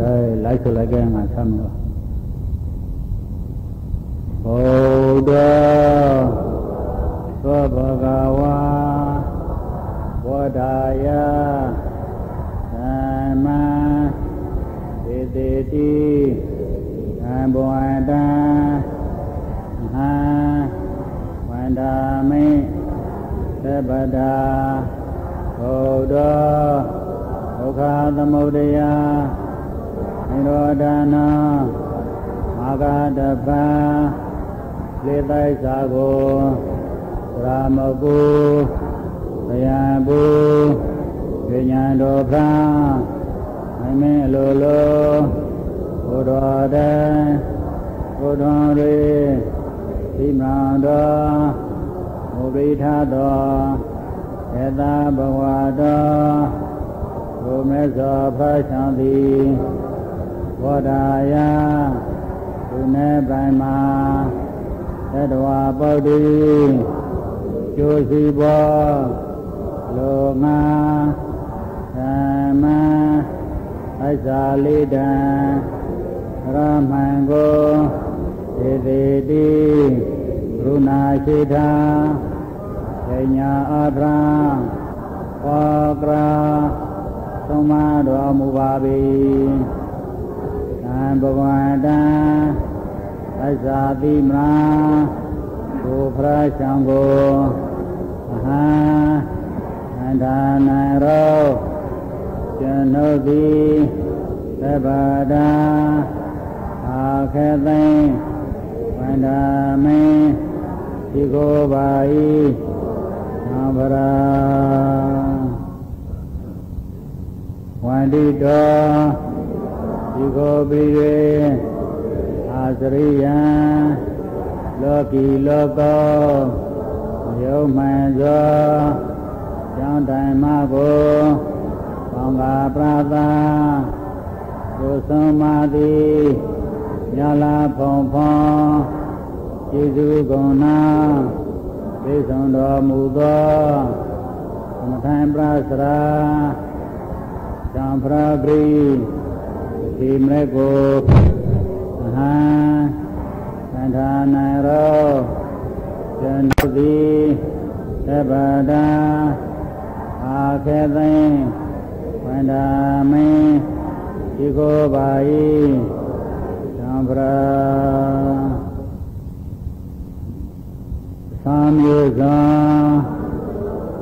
အဲလိုက်ဆိုလိုက်ကဲငါဆမ်းလို့ဘုဒ္ဓသောဘဂဝါဘောဓာယသမ္မာသေတိတိသံဘောတံဟံဝန္ဒာမိသဗ္ဗတာဘုဒ္ဓဒုက္ခသမုဒယ နိရောဓနာမာဂတပံလေတိုက်စာကိုရာမကုဘယံဘူပညာတော်ဖာမိမင်းအလိုလိုဘုရားတည်းဘုရားရေဒီမန္တော်မုရိထတော်ဧတာဘဝတော်ဘုမေသောဖာချံသည် ဘောဓာယသူနေပိုင်မှာသတ္တဝါပုဒ္ဓိကျိုးစီဘောလောငါသမအိဇာလိတံရမံကိုဧတိတိကရုဏာရှိတာပညာအထံဟောကရာသုံးမတော်မူပါ၏သံ ဘဂဝတံအိဇာတိမရာဘုဖရာရှံကိုအဟံအန္တနာရောကျွန်ုပ်သည်သဗ္ဗတာအာခေသိံဝန္ဒာမေဒီကိုပါ၏သံဗရာဝန္တိတော ဒီကိုပြီး၍အာစရိယံလောကီလောကောယုံမှန်သောကျောင်းတိုင်မကိုဘောင်္ဂာပရသာကိုဆုံးမသည်ညလာဖုံဖုံကျေးဇူးကုန်နာသိဆုံးတော်မူသောသမထံပရစရာသံဖရာဂရိ ဒီမရကိုအဟံသန္ထာနရောကျွန်ုပ်သည်သဗ္ဗတာအာခေသိံဝန္ဒာမိဒီကိုပါ၏သံဖရာသံမျိုးစုံ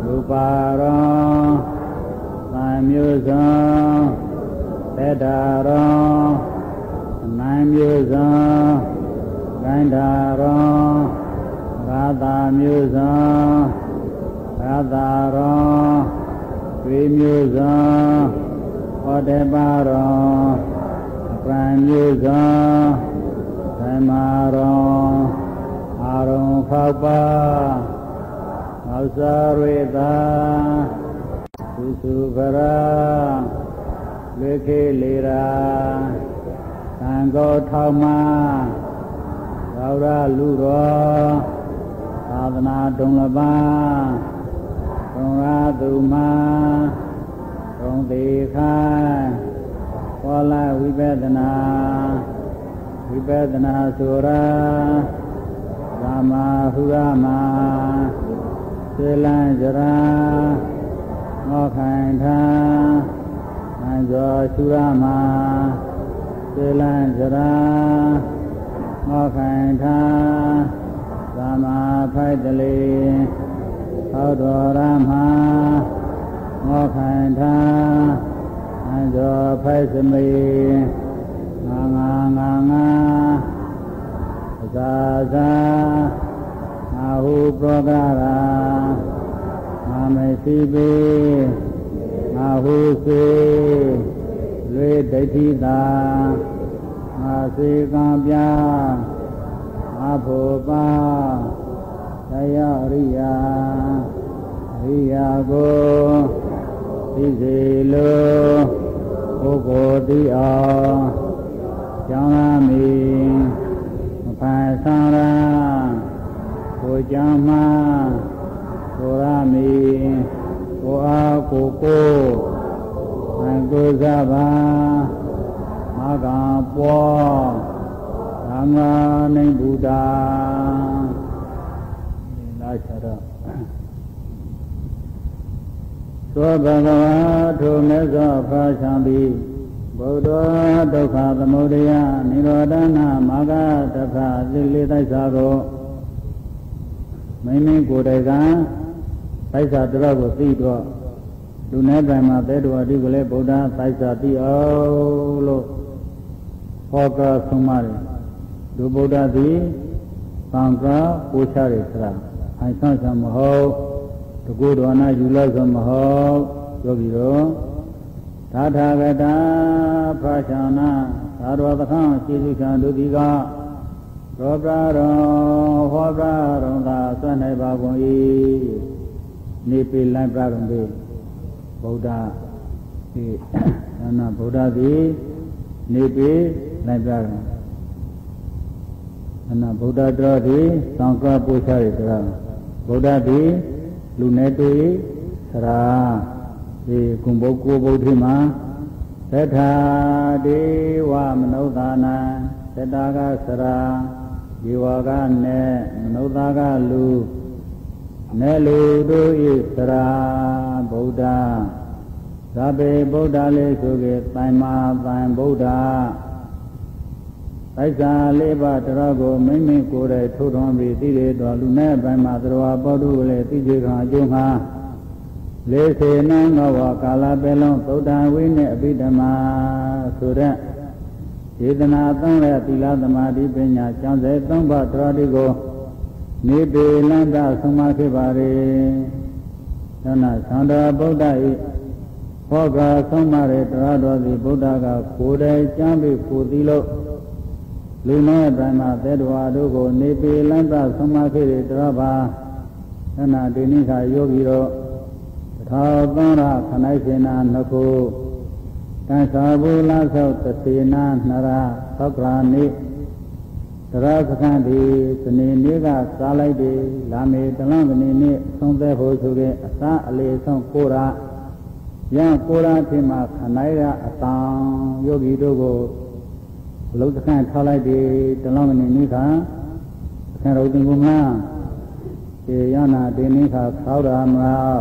လူပါရောသံမျိုးစုံ သေတာရောအနိုင်မျိုးစုံဂန္ဓာရောရာသာမျိုးစုံရာသာရောဝိမျိုးစုံဟောတေပါရောအပံမျိုးစုံသမရောအာရုံခောက်ပါမောဇာရိတာသုစုဗရာ လေခေလေရာသံဃောထောက်မှာရောရလူတော်သာသနာတုံးလပါတုံရာသူမာတုံသေးခိုင်ဟောလာဝိပဒနာဝိပဒနာဆိုရာကာမဟုရမသေလံကြရာမောခိုင်ထာ အံဇောရှုရမသေလံကြရာမောခိုင်ထာကာမဖိုက်တလေဟောတော်ရမမောခိုင်ထာအံဇောဖိုက်စမေငါငါငါငါသာသာအာဟုပရောဂရာအာမေစီပေ အာဟုစေလွေဒိဋ္ဌိတာအာစေကံပြအာဖို့ပါတရားရိယာရိယာကိုသိစေလိုပုဂ္ဂိုလ်တိအောင်ကျောင်းလာမည်ဖာသံရာကိုကြမ်းမကိုရမီ ကိုအားကိုကိုအကုသဘာပွားသံဃာနိဗ္ဗုဒ္ဓလာချတော့သောဘဂဝါထိုမြတ်စွာဘုရားချံပြီးဗုဒ္ဓဒုက္ခသမုဒယနိရောဓနာမာဂတဖသီလေးတိုက်စာကိုမိမိကိုယ်တိုင်က တိုက်စာတော်ကိုသိတော့လူနဲ့တိုင်မှာသဲတော်အတိကလေးဗုဒ္ဓတိုက်စာသိအောင်လို့ဟောကာဆုံးမတယ်လူဗုဒ္ဓသည်သံဃာပူချတယ်ဆိုတာအိုင်ဆောင်ချမဟုတ်တကုတော်နာယူလို့ဆိုမဟုတ်ပြောပြီးတော့သာထာဂတာဖာရှနာသာတော်သခံရှိစုခံတို့ဒီကရောပရောဟောပရောသာဆွတ်နိုင်ပါကုန်၏ နေပိလံပြရုံပေဗုဒ္ဓဒီသာနာဗုဒ္ဓသည်နေပိလိုက်ပြရုံအနာဗုဒ္ဓတော်သည်သံဃာပို့ချရတဲ့ဗုဒ္ဓသည်လူနဲ့တွေ့သရာဒီကုံဘုတ်ကိုဘုဒ္ဓမှာသတ္ထာဒေဝမနုဿာနံသတ္တာကသရာဒီဝကနဲ့မနုဿာကလူ နဲ့လူတို့ဤသရာဗုဒ္ဓသဗ္ဗေဗုဒ္ဓလေးဆိုကေတိုင်မာတိုင်ဗုဒ္ဓတိုက်စာလေးပါးတော်ကိုမိမိကိုယ်တိုင်ထိုးထွန်းပြီးသိရတော်လူနဲ့ပိုင်မှာသရဝပေါ်တို့ကိုလည်းသိကြခံအကျိုးမှာလေးစေနံသောဝကာလပဲလုံးသုဒ္ဓဝိနဲ့အဘိဓမ္မာဆိုတဲ့စေတနာသုံးတဲ့သီလသမာဓိပညာကျမ်းစေသုံးပါးတော်ဒီကို နေပေလန္တဆုံးမဖြစ်ပါれသနသန္တာဗုဒ္ဓဤဟောကာဆုံးမရတရားတော်သည်ဗုဒ္ဓကကိုယ်တိုင်ကျမ်းပြီးကိုသိလို့လူနဲ့ဗန္နာသတ္တဝါတို့ကိုနေပေလန္တဆုံးမဖြစ်တဲ့တရားပါသနာဒီနိခာယောဂီတို့ထာသောရခနိုင်စေနာနှစ်ခုတန်သာဘူးလာသောတသေနာနရသောကရာနိ တရစခန်းဒီစနေနေ့ကစားလိုက်တယ်လာမေတလန့်ကနေနေ့ဆုံးသက်ဖို့ဆိုတဲ့အစာအလေးဆုံးကိုရာရကိုရာဖြစ်မှာခနိုင်ရအတန်ယောဂီတို့ကိုအလုံးစခန်းထားလိုက်တယ်တလန့်ကနေနေ့ကအခါတော်တင်ကုန်လားေယနာဒီနိခါခောက်ရမလား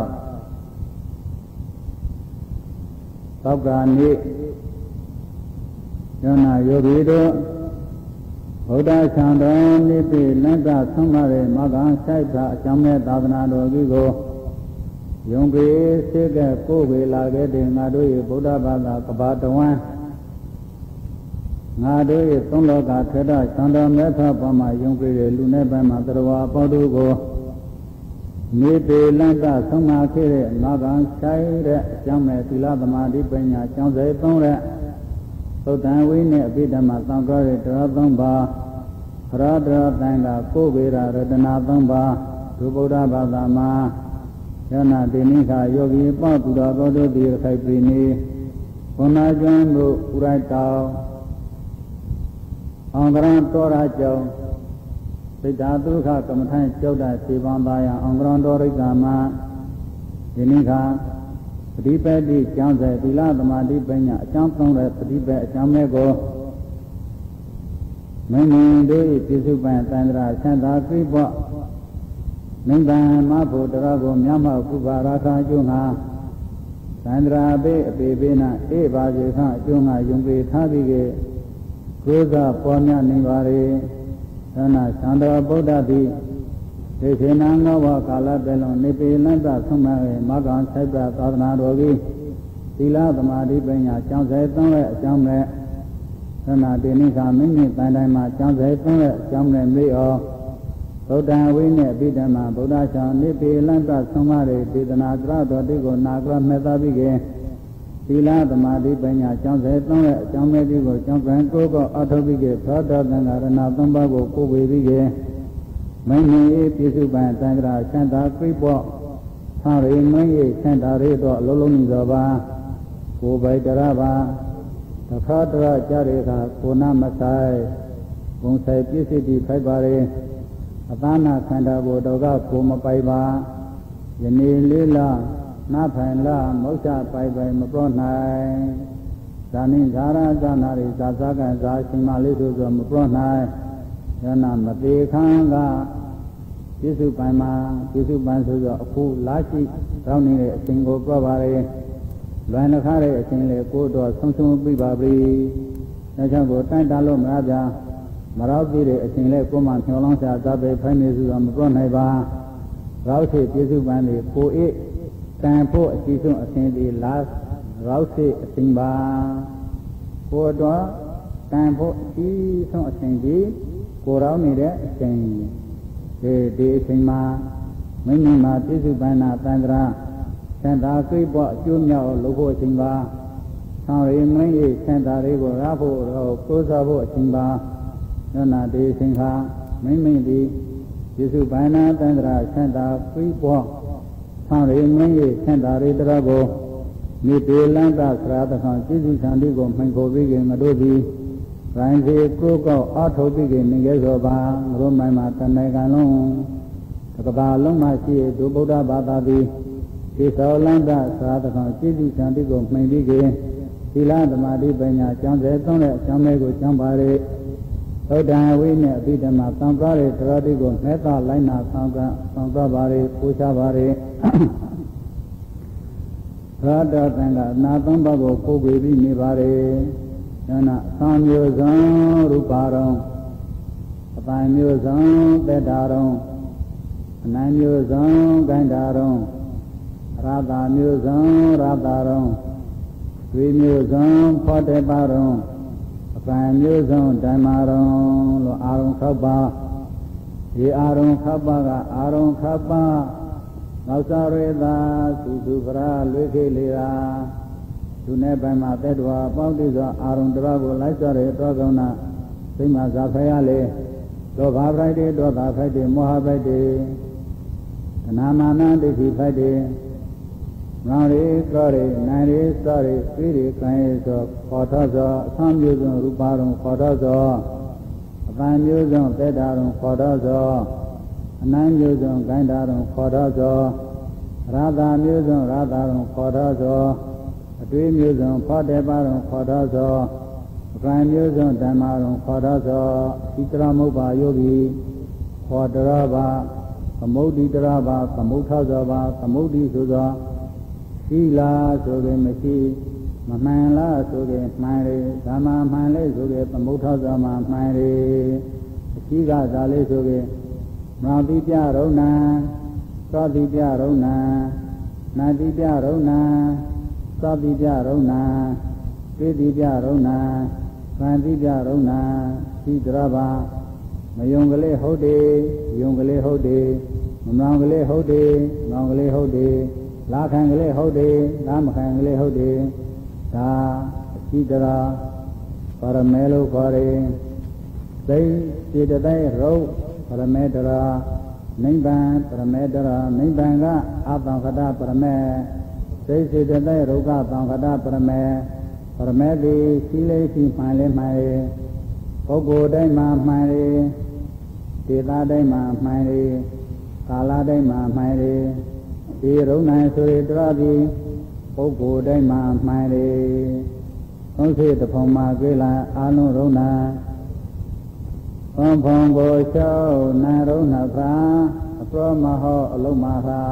သောက္ကာနိယောနာယောဂီတို့ ဗုဒ္ဓဆံတော်နိပိလန့်ကဆုံးမတဲ့မဂ္ဂန်ဆိုင်တာအကြောင်းမဲ့သာသနာတော်ကြီးကိုယုံပေစိတ်ကကိုယ်ဝေလာခဲ့တဲ့ငါတို့ရဲ့ဗုဒ္ဓဘာသာကဘာတဝမ်းငါတို့ရဲ့သုံးလောကထေတသံတော်မြတ်စွာဘုရားယုံပေတဲ့လူနဲ့ပိုင်းမှာတရားပေါ်တို့ကိုနေပေလန့်ကဆုံးမခဲ့တဲ့နာဂံဆိုင်တဲ့အကြောင်းမဲ့သီလသမာဓိပညာကျောင်းစေသုံးတဲ့ သုတ္တံဝိနဲ့အပိဓမ္မသံဃာရဲ့တရားသုံးပါဖရဒရတန်ကကိုဗေရရတနာသုံးပါဒုဗုဒ္ဓဘာသာမှာယနာတိနိခာယောဂီပေါ့သူတော်ကောတို့ဒီခိုက်ပြီနေဘုနာကျွမ်းတို့ဥရိုက်တောင်အောင်ကရံတော်ရာကျောင်းစိတ်ဓာဒုက္ခကမ္မထိုင်ကြောက်တာစေပန်းသားရအောင်ကရံတော်ရိက္ခာမှာဒီနိခာ ပฏิပတ်တိကျောင်းစေသီလသမာဓိပညာအကြောင်းသုံးတဲ့ပฏิပတ်အကြောင်းမဲ့ကိုမင်းမင်းတို့၏ပြစ္ဆုပန်တန္တရာဆန္ဒပြိပော့နိဗ္ဗာန်မဖို့တော်ကိုမြတ်မောကုပါရခအကျိုးငါသန္တရာပေအပေပေနာအေးပါစေခအကျိုးငါယုံပေထားပြီးကကိုယ်ကပေါ်များနေပါ रे သနာသံတော်ဗုဒ္ဓတိ ဒေသေနာငောဝကာလပေလုံးနေပေလန့်တဆုံးမရဲ့မဂ္ဂံဆိုင်ပြသာသနာတော်ကြီးသီလသမာဓိပညာကျောင်းစေသုံးရဲ့အကြောင်းနဲ့သနာတိနိခာမိမိတန်တိုင်းမှာကျောင်းစေသုံးရဲ့အကြောင်းနဲ့မေ့ဩဗုဒ္ဓဝိနဲ့အဘိဓမ္မာဗုဒ္ဓချောင်းနေပေလန့်တဆုံးမရဲ့ဒေသနာတရတော်တိကိုနာကရမေတ္တာပြီးခင်သီလသမာဓိပညာကျောင်းစေသုံးရဲ့အကြောင်းမဲ့ဒီကိုကျောင်းကံကိုကိုအထောပိကေသောတာသံဃာရဏသုံးပါးကိုကိုဝေပြီးကေ မင်းကြီးပြည့်စုံပန်တန်္ဍရာဆန္ဒပြိပော့သာရိမင်းကြီးဆန္ဒရေတော့အလုံးလုံးနေသောပါကိုပိုက်တရပါတခါတရကြရေခါကိုနာမဆိုင်ဘုံဆိုင်ပြည့်စုံပြီးဖိုက်ပါれအသနာခန္ဓာကိုတော့ကကိုမပိုက်ပါယနေ့လေးလားနာဖိုင်လာမောက္ခပိုင်ပိုင်မပြောနိုင်ဇာနိဇာရဇာနာရိဇာဇာကံဇာရှင်မလေးတို့ဆိုမပြောနိုင် ယနာမသေးခံကပြစ္စုပန်မှာပြစ္စုပန်ဆိုတော့အခုလာရှိတောင်းနေတဲ့အချိန်ကိုပြောပါရယ်လွန်နှခါတဲ့အချိန်လေးကိုတော့ဆုံးဆုံးပြပါပြီဒါကြောင့်ကိုတန်တလို့မရကြမရောက်သေးတဲ့အချိန်လေးကိုမှဖြောင်းလောင်းစားသပဲဖိုင်းနေစုတော့မပြောနိုင်ပါရောက်ရှိပြစ္စုပန်လေးကိုအေးတန်ဖို့အစီဆုံးအစဉ်ဒီလာရောက်ရှိအစဉ်ပါကိုတော့တန်ဖို့အစီဆုံးအစဉ်ဒီ ကိုရောက်နေတဲ့အချိန်ဒီဒီအချိန်မှာမိမိမှာပြစ္စုပန်နာတန်ត្រာသံသာကိပေါ့အကျိုးမြောက်လို့ဖို့အချိန်ပါဆောင်ရီမင်း၏သံသာတွေကိုရဖို့တော့ကိုးစားဖို့အချိန်ပါနောနာဒီအချိန်ခါမိမိသည်ယေစုပန္နာတန္တရာသံသာကိပေါ့ဆောင်ရီမင်း၏သံသာရိတရကိုမိတေလန္တသရာတခံကျေစုသံတိကိုမှန်ကိုပြီးခင်မတို့သည် ရိုင်းစီကိုကောက်အထုတ်ပြီးခင်နေခဲ့သောပါငရုမိုင်းမှာတဏ္ဍကံလုံးတကဘာလုံးမှရှိဒုဗုဒ္ဓဘာသာသည်ဒီသောလန္တသာသနာစိတိသံတိကိုမှင်ပြီးခင်သီလသမာဓိပညာကျောင်းစေသုံးတဲ့အကြောင်းလေးကိုကျောင်းပါရသုဒ္ဓံဝိနဲ့အဘိဓမ္မာသံဃာရေတရားတိကိုမဲ့တာလိုက်နာသံဃာသံဃာပါရပူဇော်ပါရသာတသံဃာနာသုံးပါးကိုကိုးကွယ်ပြီးနေပါရ ညနာသံမျိုးစုံရူပါရောအပန်မျိုးစုံသက်တာရောအနံမျိုးစုံကန္တာရောရတာမျိုးစုံရတာရုံဝိမျိုးစုံဖောတေပါရုံအပံမျိုးစုံဓမ္မရုံလို့အာရုံခောက်ပါဒီအာရုံခောက်ပါကအာရုံခောက်ပါနောက်စားရတာသုစုပရာလွေခေလေရာ သူနဲ့ပိုင်မှာသက်တော်ပေါင်းတိစွာအာရုံတရားကိုလိုက်ကြရတော့ကောင်းတာစိတ်မှာဇာဖရလေလောဘဖိုက်တေဒေါသဖိုက်တေမောဟဖိုက်တေသနာမာနဒိဋ္ဌိဖိုက်တေငါရီကောရီနိုင်ရီစောရီသိရီကံရီသောခေါ်ထောသောအဆံမျိုးစုံရူပါရုံခေါ်ထောသောအပံမျိုးစုံသေတာရုံခေါ်ထောသောအနံမျိုးစုံဂိုင်းတာရုံခေါ်ထောသောရာသာမျိုးစုံရာသာရုံခေါ်ထောသော အတွေ့မျိုးစုံဖောတေပါရုံခေါ်ထောသောအပံမျိုးစုံဓမ္မရုံခေါ်ထောသောဣတရမုပ္ပါယောဂီခေါ်တရပါသမုဒ္ဒိတရပါသမုထသောပါသမုဒ္ဒိဆိုသောရှိလားဆိုရင်မရှိမမှန်လားဆိုရင်မှန်တယ်ဓမ္မမှန်လေဆိုရင်သမုဋ္ဌဇာမမှန်တယ်အရှိကသာလေးဆိုရင်မရတိပြရုံနာသောတိပြရုံနာနာတိပြရုံနာ သောတိပြရုံနာသိတိပြရုံနာသံတိပြရုံနာသိတရပါမယုံကလေးဟုတ်တယ်ယုံကလေးဟုတ်တယ်မမောင်ကလေးဟုတ်တယ်မောင်ကလေးဟုတ်တယ်လာခံကလေးဟုတ်တယ်လာမခံကလေးဟုတ်တယ်ဒါအရှိတရာပါရမဲလို့ခေါ်တယ်သိစေတသိက်ရုပ်ပါရမဲတရာနိဗ္ဗာန်ပရမေတရာနိဗ္ဗာန်ကအတံခတပရမေ သိစေတသိက်ရုပ်ကတံခတပရမေပရမေတိရှိလေးရှိမှန်လေးမှန်လေပုဂ္ဂိုလ်တိုင်းမှာမှန်လေဒေသတိုင်းမှာမှန်လေကာလတိုင်းမှာမှန်လေဒီရုံနိုင်ဆိုရတော်သည်ပုဂ္ဂိုလ်တိုင်းမှာမှန်လေသုံးစေတဖုံမှာကြွေလာအာလုံးရုံနာဘုံဘုံကိုလျှောက်နာရုံနာသာအပရောမဟောအလုံးမာသာ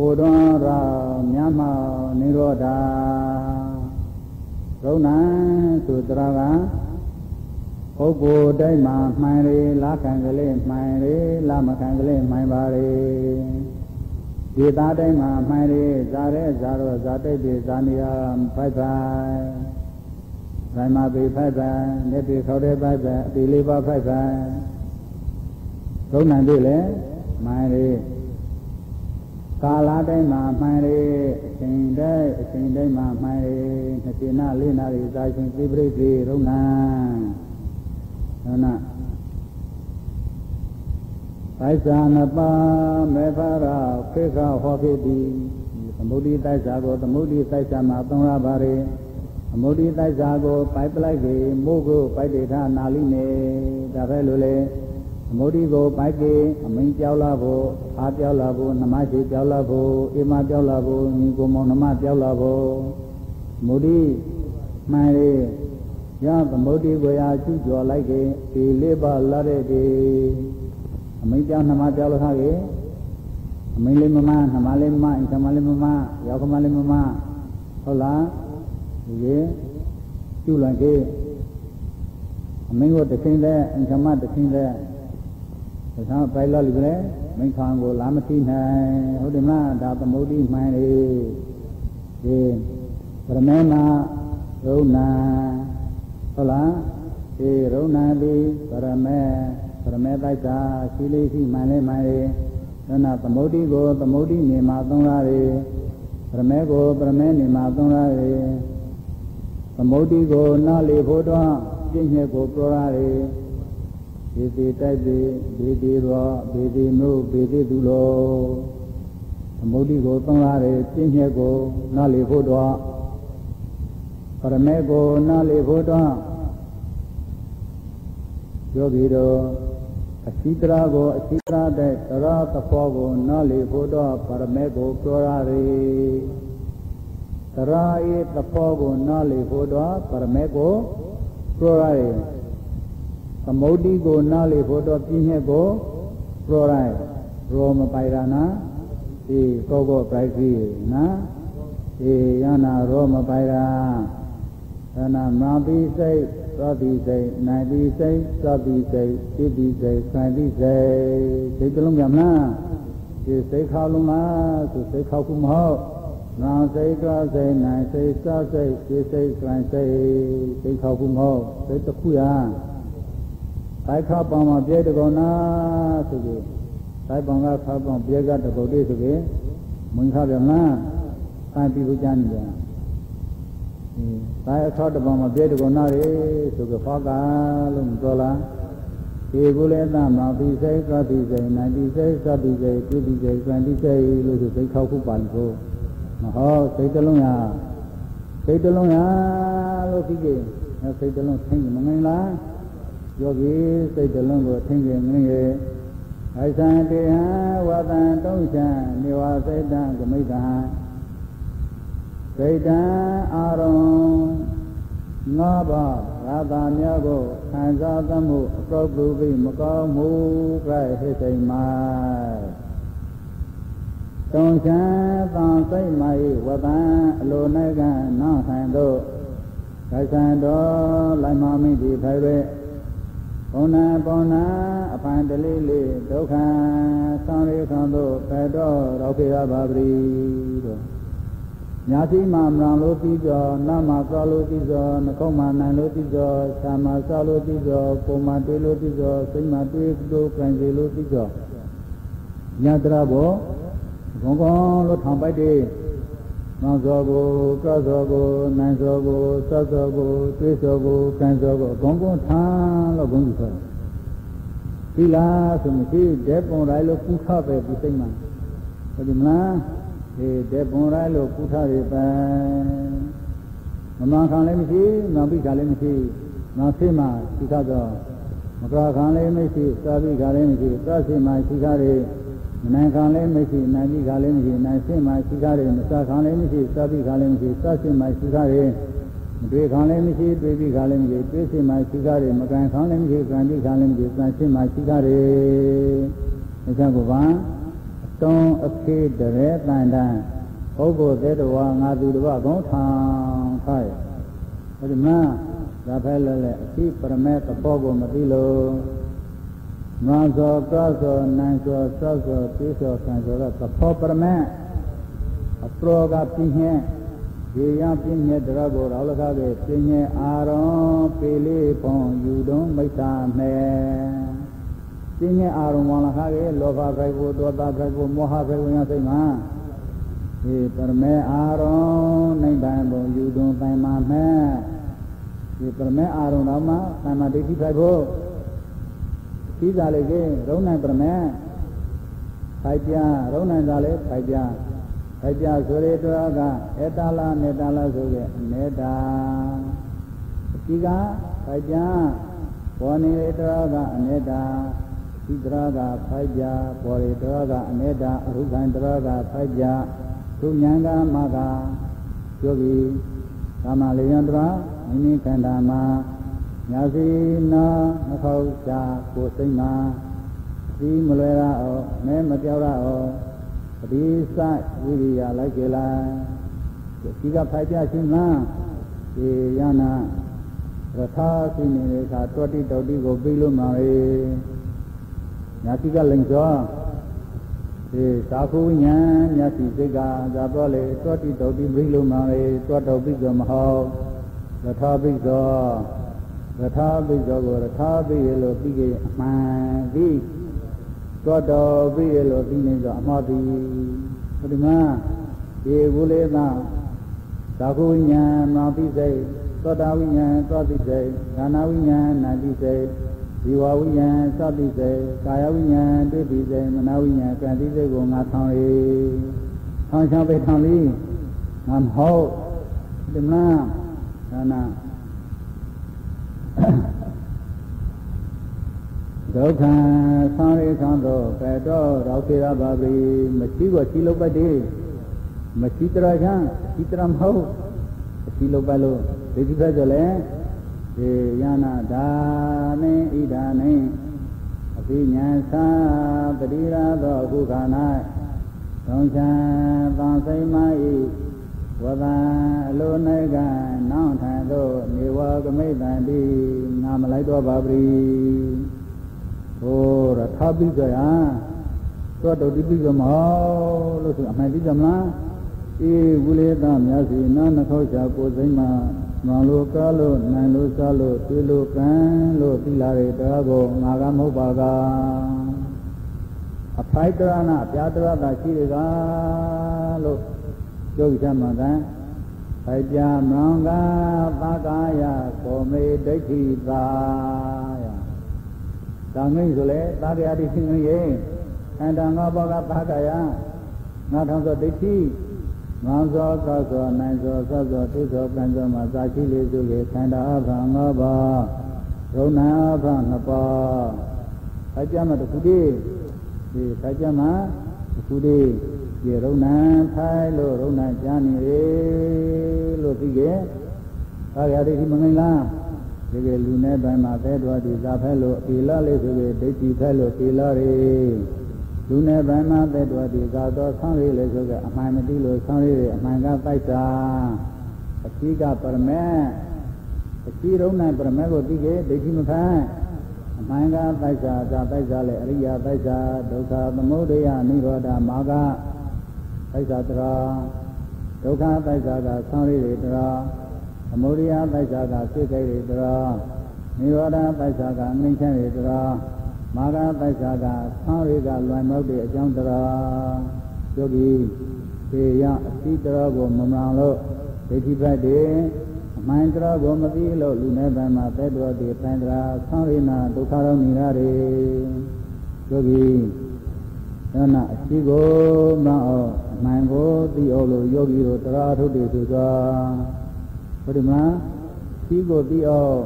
ကိုတွန်းရာမြတ်မောနိရောဓရုံနာဆိုတရာကပုဂ္ဂိုလ်တိုင်းမှာမှန်လေလာခံကလေးမှန်လေလာမခံကလေးမှန်ပါလေဒီသားတိုင်းမှာမှန်လေဇာရဲဇာရောဇာတိတ်တွေဇာနေယဖိုက်ဖိုင်ဇိုင်မာပေဖိုက်ဖိုင်လက်တွေခေါက်တဲ့ဖိုက်ဖိုင်အတီလေးပါဖိုက်ဖိုင်သုံးနိုင်ပြီလေမှန်လေ ကာလတိုင်းမှာမှန်လေအချိန်တိုင်းအချိန်တိုင်းမှာမှန်လေနှစ်ချိန်နာလေးနာရီဇာရှင်ပြိပရိသေရုံနာဟောနာပိုက်စာနပါမေဖရာခေခဟောဖြစ်သည်သမုဒိတိုက်စာကိုသမုဒိတိုက်စာမှာသုံးရပါရေသမုဒိတိုက်စာကိုပိုက်ပလိုက်ကေမို့ကိုပိုက်တေထနာလိနေဒါပဲလို့လေ သမုဒိကိုပိုက်ကေအမိန်ပြောက်လာဖို့အားပြောက်လာဖို့နမရှိပြောက်လာဖို့အိမပြောက်လာဖို့ညီကိုမောင်နမပြောက်လာဖို့မုဒိမှန်လေရသမုဒ္ဓိကိုရာကျူကျော်လိုက်ကေဒီလေးပါလာတဲ့ဒီအမိပြောင်းနှမပြောင်းလို့ခါကေအမိလေးမမနှမလေးမမအင်္ဂမလေးမမရောက်ခမလေးမမဟုတ်လားဒီကေကျူလိုက်ကေအမိကိုတခင်းတဲ့အင်္ဂမတခင်းတဲ့ဒါ သာပိုင်လာလိမ့်မယ်မိခံကိုလာမသိနိုင်ဟုတ်တယ်မလားဒါသမုဒ္ဓိမှန်လေဒီပရမေနာရုံနာဟုတ်လားဒီရုံနာတိပရမေပရမေတိုက်တာရှိလေးရှိမှန်လေးမှန်လေးသနာသမုဒ္ဓိကိုသမုဒ္ဓိနေမှာသုံးရတွေပရမေကိုပရမေနေမှာသုံးရတွေသမုဒ္ဓိကိုနားလေဖို့တော့ပြည့်ညက်ကိုပြောရတယ် ဒီတိတိုက်ပြီဒီတိရောဒီတိနုဒီတိသူလောသမုဒ္ဓိကိုသုံးရတယ်ပြည့်ညက်ကိုနားလေဖို့တော့ပရမေကိုနားလေဖို့တော့ယောဂီတော်အရှိတရာကိုအရှိတရာတဲ့သရသဖောကိုနားလေဖို့တော့ပရမေကိုပြောရတယ်သရာဤသဖောကိုနားလေဖို့တော့ပရမေကိုပြောရတယ် သမုဒ္ဓိကိုနားလေဖို့တော့ပြင်းညက်ကိုပြောရတယ်ရောမပိုင်ရနာဒီကောကောပြိုက်ကြီးနာေယနာရောမပိုင်ရာသနာမာပိစိတ်သောတိစိတ်နိုင်တိစိတ်သောတိစိတ်တိတိစိတ်ဆိုင်တိစိတ်စိတ်တလုံးပြန်မလားဒီစိတ်ခေါလုံးလားသူစိတ်ခေါခုမဟုတ်နာစိတ်သောစိတ်နိုင်စိတ်သောစိတ်ဒီစိတ်ဆိုင်စိတ်စိတ်ခေါခုမဟုတ်စိတ်တစ်ခုရ တိုက်ခပောင်မှာပြဲတကောနာဆိုပြီးတိုက်ပောင်ကခပောင်ပြဲကတကုတ်လေးဆိုပြီးမွင်ခပြန်မလားခံပြီးလို့ကြားနေကြဒါအထောက်တပောင်မှာပြဲတကောနာရေဆိုပြီးဖောက်ကလို့မပြောလားဒီကုလေသမာပိစိတ်သတိစိတ်နိုင်တိစိတ်သတိစိတ်ပြုတိစိတ်စံတိစိတ်လို့ဆိုစိတ်ခေါက်ခုပါလို့ဆိုမဟုတ်စိတ်တလုံးရစိတ်တလုံးရလို့သိကြစိတ်တလုံးသိမငင်လား ယောဂီစိတ်တလုံးကိုသိကြငင်ရဲ့အိသံတေဟဝတံတုံးချံနေဝစိတ်တံကမိတ္တံစိတ်တံအာရုံငါးပါးရာသာများကိုခံစားသမှုအကောက်ပြုပြီးမကောင်းမှုကဲ့ဟိစိတ်မှာတုံချံသံစိတ်မာ၏ဝတံအလို၌ကနာဆိုင်သောဒိုင်ဆံတော်လိုက်မမိတိထိုင်ပဲ ဘုံနာဘောနာအပန်တလေးလေးဒုက္ခသံရိခံတို့ပဲတော်ရောက်ပြရပါပြီတော့ညာတိမမရံလို့ပြီးကြောနာမကောလို့ပြီးကြောနှခုံးမနိုင်လို့ပြီးကြောသာမဆောလို့ပြီးကြောပုံမတွေးလို့ပြီးကြောစိတ်မတွေးလို့ကြံစီလို့ပြီးကြောညာတရဘောဘုံကောလို့ထောင်ပိုက်တယ် နောင်စောကိုကစောကိုနိုင်စောကိုသတ်စောကိုတွေးစောကိုကံစောကိုအကုန်ကုန်ထားလို့ဘုန်းကြီးဆိုတယ်ဒီလားဆိုမရှိဒဲပုံတိုင်းလို့ကုခပဲဒီစိတ်မှာဟုတ်ဒီမလားဒီဒဲပုံတိုင်းလို့ကုထရပဲမမှန်ခံလည်းမရှိနောင်ပိခါလည်းမရှိနောင်သိမှသိခတော့မကခံလည်းမရှိသာပိခါလည်းမရှိသတ်သိမှရှိခါတယ် နိုင်ခံလည်းမရှိနိုင်ပြီးခါလည်းမရှိနိုင်စင်မှရှိကားတယ်မစခံလည်းမရှိစပြီးခါလည်းမရှိစစင်မှရှိကားတယ်မတွေ့ခံလည်းမရှိတွေ့ပြီးခါလည်းမရှိတွေ့စင်မှရှိကားတယ်မကန်ခံလည်းမရှိကန်ပြီးခါလည်းမရှိစစင်မှရှိကားတယ်အချက်ကိုပါအတုံးအခေတရေတန်တန်ပုဂ္ဂိုလ်သေးတော်ငါသူတော်ကောင်းထောင်ခိုင်းအဲဒီမှာဒါဖဲလဲလဲအသိပရမေသဘောကိုမသိလို့ မန်သောကသောနံသောသောသောပိသောဆံသောကသဖောပရမေအပရောကပြင်းညဲရေယပြင်းညဲတရဘောရောလကားပဲပြင်းညဲအာရောပေလေးဖုံယူတုံးမိစ္ဆာမဲပြင်းညဲအာရောဝါလကားပဲလောဘဖိုက်ကိုဒေါသဖိုက်ကိုမောဟဖိုက်ကိုရစိတ်မှာဒီပရမေအာရောနိဗ္ဗာန်ဘုံယူတုံးတိုင်မှာမဲဒီပရမေအာရောတော့မှသမ္မာဒိဋ္ဌိဖိုက်ဖို့ ပြီးသားလေကဲရုံနိုင်ပြမဲဖိုက်ပြရုံနိုင်သားလေဖိုက်ပြဖိုက်ပြဆိုရတော့ကအတလာမေတ္တာလာဆိုရဲ့အမေတ္တာဒီကဖိုက်ပြဘောနေတော့ကအမေတ္တာဒီတရကဖိုက်ပြဘောရတော့ကအမေတ္တာအရုခံတော့ကဖိုက်ပြသူဉာဏ်ကမကယောဂီကာမလေယံတရာမိမိခန္ဓာမှာ ညာစီနာနှခေါက်ရှာကိုယ်စိတ်မှာဒီမလွယ်ရအောင်မဲမပြောက်ရအောင်ပတိစဝိရိယလိုက်ကြလားဒီကဖိုက်ပြရှင်လားဒီယနာရထာစိနေတဲ့အခါတောတိတောတိကိုပြီးလို့မှာလေညာတိကလိန်စောဒီသာခုဉာဏ်မျက်စိစိတ်ကသာတော့လေတောတိတောတိပြီးလို့မှာလေတောတော်ပြီးဆိုမဟုတ်ရထာပြီးဆို ရထာပြီးဆိုကိုရထာပြီးရလို့ပြီးကြအမှန်ပြီးတောတော်ပြီးရလို့ပြီးနေဆိုအမှားပြီးဒီမှာဒီဘူးလေးသာသာခုဉာဏ်မှာပြီးစိတ်သောတာဝိညာဉ်သောတိစေဉာဏဝိညာဉ်နာတိစေဒီဝဝိညာဉ်သောတိစေကာယဝိညာဉ်တွေ့တိစေမနာဝိညာဉ်ကံတိစေကိုငါထောင်းလေထောင်းချပဲထောင်းလိငါမဟုတ်ဒီမလားဒါနာ ဒုက္ခသံရိသံသောပေတော်ရောက်သေးရပါပြီမရှိကိုရှိလို့ပတ်တယ်မရှိတရာချမ်းရှိတရာမဟုတ်ရှိလို့ပတ်လို့ဒီဒီဘက်ဆိုလဲဒီယနာဒါနေဣဒာနေအပိညာသာပတိရာသောခုခါ၌သုံးချံသံစိမဤ ဝဒံအလို၌ကနောင်ထံသို့နေဝကမိတ်တန်တိငါမလိုက်တော့ပါပြီဟိုရထပိစရာသောတုတိပိစမောလို့ဆိုအမှန်တိကြမလားအေးဝိလေသမြတ်စီနာနှခေါ်ချကိုယ်စိမ့်မှာမောင်လို့ကားလို့နိုင်လို့စားလို့တွေ့လို့ကံလို့သီလာတွေတရားကိုငါကမဟုတ်ပါကအဖိုက်တရဏအပြာတရတာရှိတယ်ကလို့ ကျုပ်ချမ်းမှန်တယ်ဖိုက်ပြမောင်ကပါကာယကိုမေဒိဋ္ဌိသာယဒါငိမ့်ဆိုလေသာဂယာတိရှင်ကြီးအန္တငါဘောကပါကာယငါထောင်သောဒိဋ္ဌိငေါသောသောသောနိုင်သောသောသောသိသောကံသောမှာသာရှိလေစုလေခန္ဓာအဖငါးပါးရုံနာအဖနှစ်ပါးအကြမ်းမတခုတည်းဒီအကြမ်းမတခုတည်း ဒီရုံနာထိုင်လို့ရုံနာကြမ်းနေလေလို့သိခဲ့ဒါရတဲ့ဒီမငိမ့်လားဒီကလူနဲ့ပိုင်းမှာသဲတော်ဒီသာဖဲလို့အီလာလေးဆိုပြီးဒိဋ္ဌိဖဲလို့အီလာတွေလူနဲ့ဗန္နာတဲ့တော်ဒီသာတော်ဆောင်းရည်လေဆိုကအမှန်မသိလို့ဆောင်းရည်အမှန်ကပိုက်တာအရှိကပရမေအရှိရုံးနဲ့ပရမေကိုသိကြဒိဋ္ဌိမခံအမှန်ကပိုက်တာသာပိုက်တာလေအရိယာပိုက်တာဒုက္ခသမုဒယနိရောဓမာဂ ပိုက်တာတရာဒုက္ခပိုက်တာကဆောင်းရည်တွေတရာသမုဒယပိုက်တာကစိတ်ကြိုက်တွေတရာနိရောဓပိုက်တာကငြိမ်းချမ်းတွေတရာမာဂပိုက်စာကဆောင်းရိကလွန်မောက်တဲ့အကြောင်းတရားယောဂီသေရအတိတရားကိုမမှန်လို့ဒိဋ္ဌိဘက်တည်းအမှန်တရားကိုမသိလို့လူနဲ့ဗံမှာတဲ့တော်တည်ပန်တရားဆောင်းရိနာဒုက္ခရောနေရတယ်ယောဂီဒါနအရှိကိုမအောင် အမှန်ကိုသိအောင်လို့ယောဂီတို့တရားထုတ်တယ်ဆိုသောဟုတ်တယ်မလားရှိကိုသိအောင်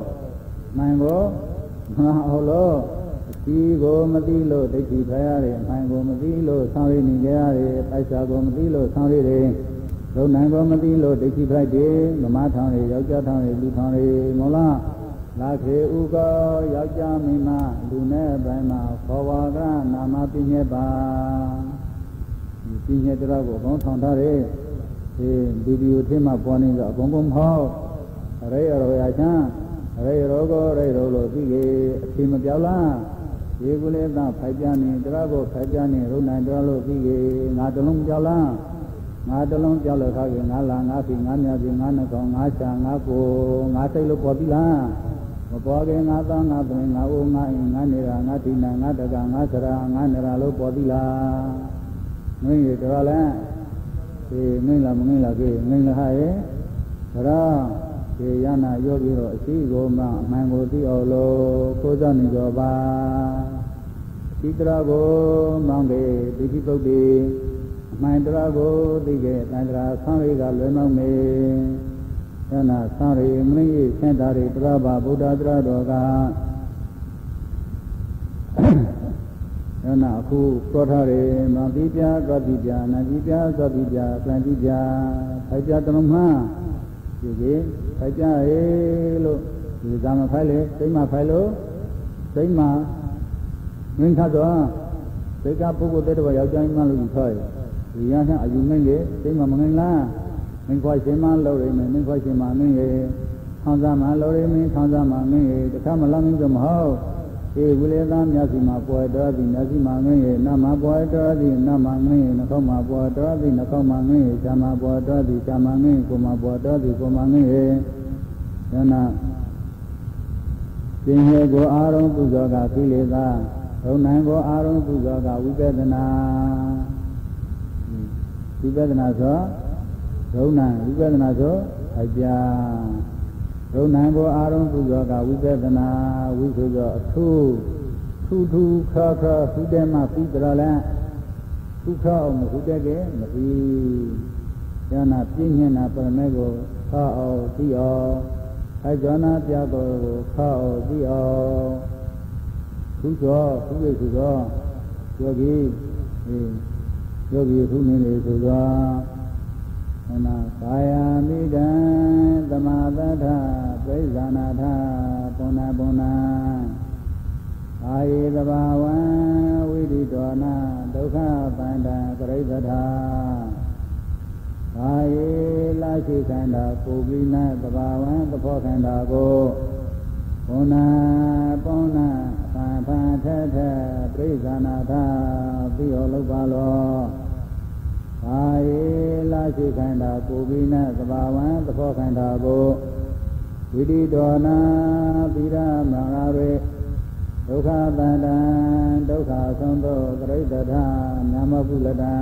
မှန်ကိုမအောင်လို့ဒီကိုမသိလို့ဒိဋ္ဌိဖရရတယ်အမှန်ကိုမသိလို့ဆောင်းရည်နေကြရတယ်ပိုက်စာကိုမသိလို့ဆောင်းရည်တယ်လုံနိုင်ကိုမသိလို့ဒိဋ္ဌိဖိုက်တယ်မမထောင်းရယောက်ျားထောင်းရလူထောင်းရမောလားလာခေဥကောယောက်ျားမိန်းမလူနဲ့ပိုင်းမှာခေါ်ဝါကနာမပြည့်ညက်ပါဒီ ပြည့်ညက်တရားကိုဘောင်းထောင်ထားတယ်ဒီဗီဒီယိုထင်းမှာပေါ်နေတော့အကုန်ကုန်မဟုတ်ရေရောရချမ်းရေရောကိုရေရောလို့သိကြအဖြစ်မပြောက်လားဒီကုလေသဖိုက်ပြနေတရားကိုဖိုက်ပြနေရုံနိုင်တော်လို့ပြီးကေငါတလုံးကြောက်လားငါတလုံးကြောက်လို့ခါကေငါလာငါပြီငါမြပြီငါနှကောင်ငါချာငါကိုငါစိတ်လို့ပေါ်ပြီလားမပေါ်ကေငါသားငါသမီးငါအိုငါအင်းငါနေတာငါတိနာငါတကငါစရာငါနေတာလို့ပေါ်ပြီလား မင်းရတော်လဲဒီမင်းလားမင်းလားကေမင်းလားဟာရဲ့ဒါဒီယနာယောဂီတို့အရှိကိုမှအမှန်ကိုသိအောင်လို့ကိုးစားနေကြပါဒီတရားကိုမောင်းကေဒီတိပုတ်တိအမှန်တရားကိုသိခဲ့တန်တရားဆောင်းရိကလွယ်မောင်းနေယနာဆောင်းရိမင်းကြီးဆင့်တာရိတရားပါဗုဒ္ဓတရားတော်က ယနာအခုပြောထားတယ်မတိပြသောတိပြနာတိပြသောတိပြပန်တိပြဖိုက်ပြတလုံးမှဒီကေခိုက်ကြရေလို့ဒီဇာမဖိုက်လေစိတ်မဖိုက်လို့စိတ်မငင်းခတ်တော့စိတ်ကပုဂ္ဂိုလ်တဲ့တော်ယောက်ျားမှလို့ယူထားရဒီရဟန်းအယူငိမ့်လေစိတ်မမငိမ့်လားမင်းခွာရှင်မလို့ရမယ်မင်းခွာရှင်မမင်းရေခေါင်းစားမလို့ရမင်းခေါင်းစားမမင်းရေတခါမလောက်မင်းတော့မဟုတ်ေ ဝိလေသမျက်စီမှာပွယ်တော်သည်မျက်စီမှာငင်းရဲ့နမပွယ်တော်သည်နမငင်းရဲ့နှခေါင်းမှာပွယ်တော်သည်နှခေါင်းမှာငင်းရဲ့ဇာမပွယ်တော်သည်ဇာမငင်းကိုယ်မှာပွယ်တော်သည်ကိုယ်မှာငင်းရဲ့ယနာရှင်ရဲ့ကိုအာရုံပူဇော်ကကိလေသာဒုံနိုင်ကိုအာရုံပူဇော်ကဝိပဿနာဝိပဿနာဆိုဒုံနိုင်ဝိပဿနာဆိုအပြာ ဒုံနိုင်ကိုအာရုံပူဇော်ကဝိပဿနာဝိဆိုသောအထူးထူးထူးခါခါသုတေမပြီးကြလားဒုက္ခအောင်မဟုတ်တဲ့ကဲမပြီးဉာဏပြင်းညင်နာပရမေကိုခါအောင်သိအောင်အဇောနာပြတော်ကိုခါအောင်သိအောင်သူသောသူရဲ့သူသောယောဂီအေးယောဂီသူနေလေဆိုသော နာကာယမိဒံသမာသတ္ထပိဇာနာထပုဏ္ဏပုဏ္ဏအာယေသဘာဝံဝိရိတောနာဒုက္ခပန္တံကရိသထာအာယေလာရှိခန္ဓာပုပိနသဘာဝံသဘောခန္ဓာကိုပုဏ္ဏပုဏ္ဏပံပံထထပိဇာနာထပြီးဟောလောက်ပါလော အာယေလာရှိခန္ဓာပုပိနသဘာဝံသဘောခန္ဓာကိုဝိရိတောနာသီရမင်္ဂရေဒုက္ခတန္တံဒုက္ခဆုံးသောပရိဒထနာမပုလတံ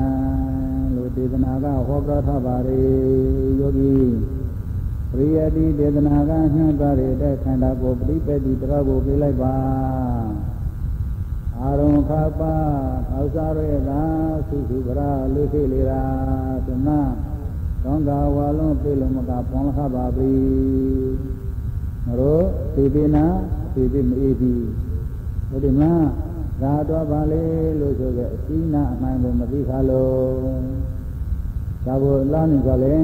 လို့ဒေသနာကဟောပြောထားပါလေယောဂီပရိယတိဒေသနာကညွှန်သွားတဲ့ခန္ဓာကိုပရိပတိတရားကိုပြလိုက်ပါ အာရုံခပါအောက်စားရဲသာသုစုပရာလူခိလေရာသမသောကဝါလုံးပြေလုံးမကပွန်လခပါပြီမရောသေပိနာသေပိမအေးပြီဟုတ်တယ်မလားဒါတော့ပါလေလို့ဆိုခဲ့အစည်းနာအမှန်ကိုမသိခါလို့ဒါကိုလာနေကြလဲ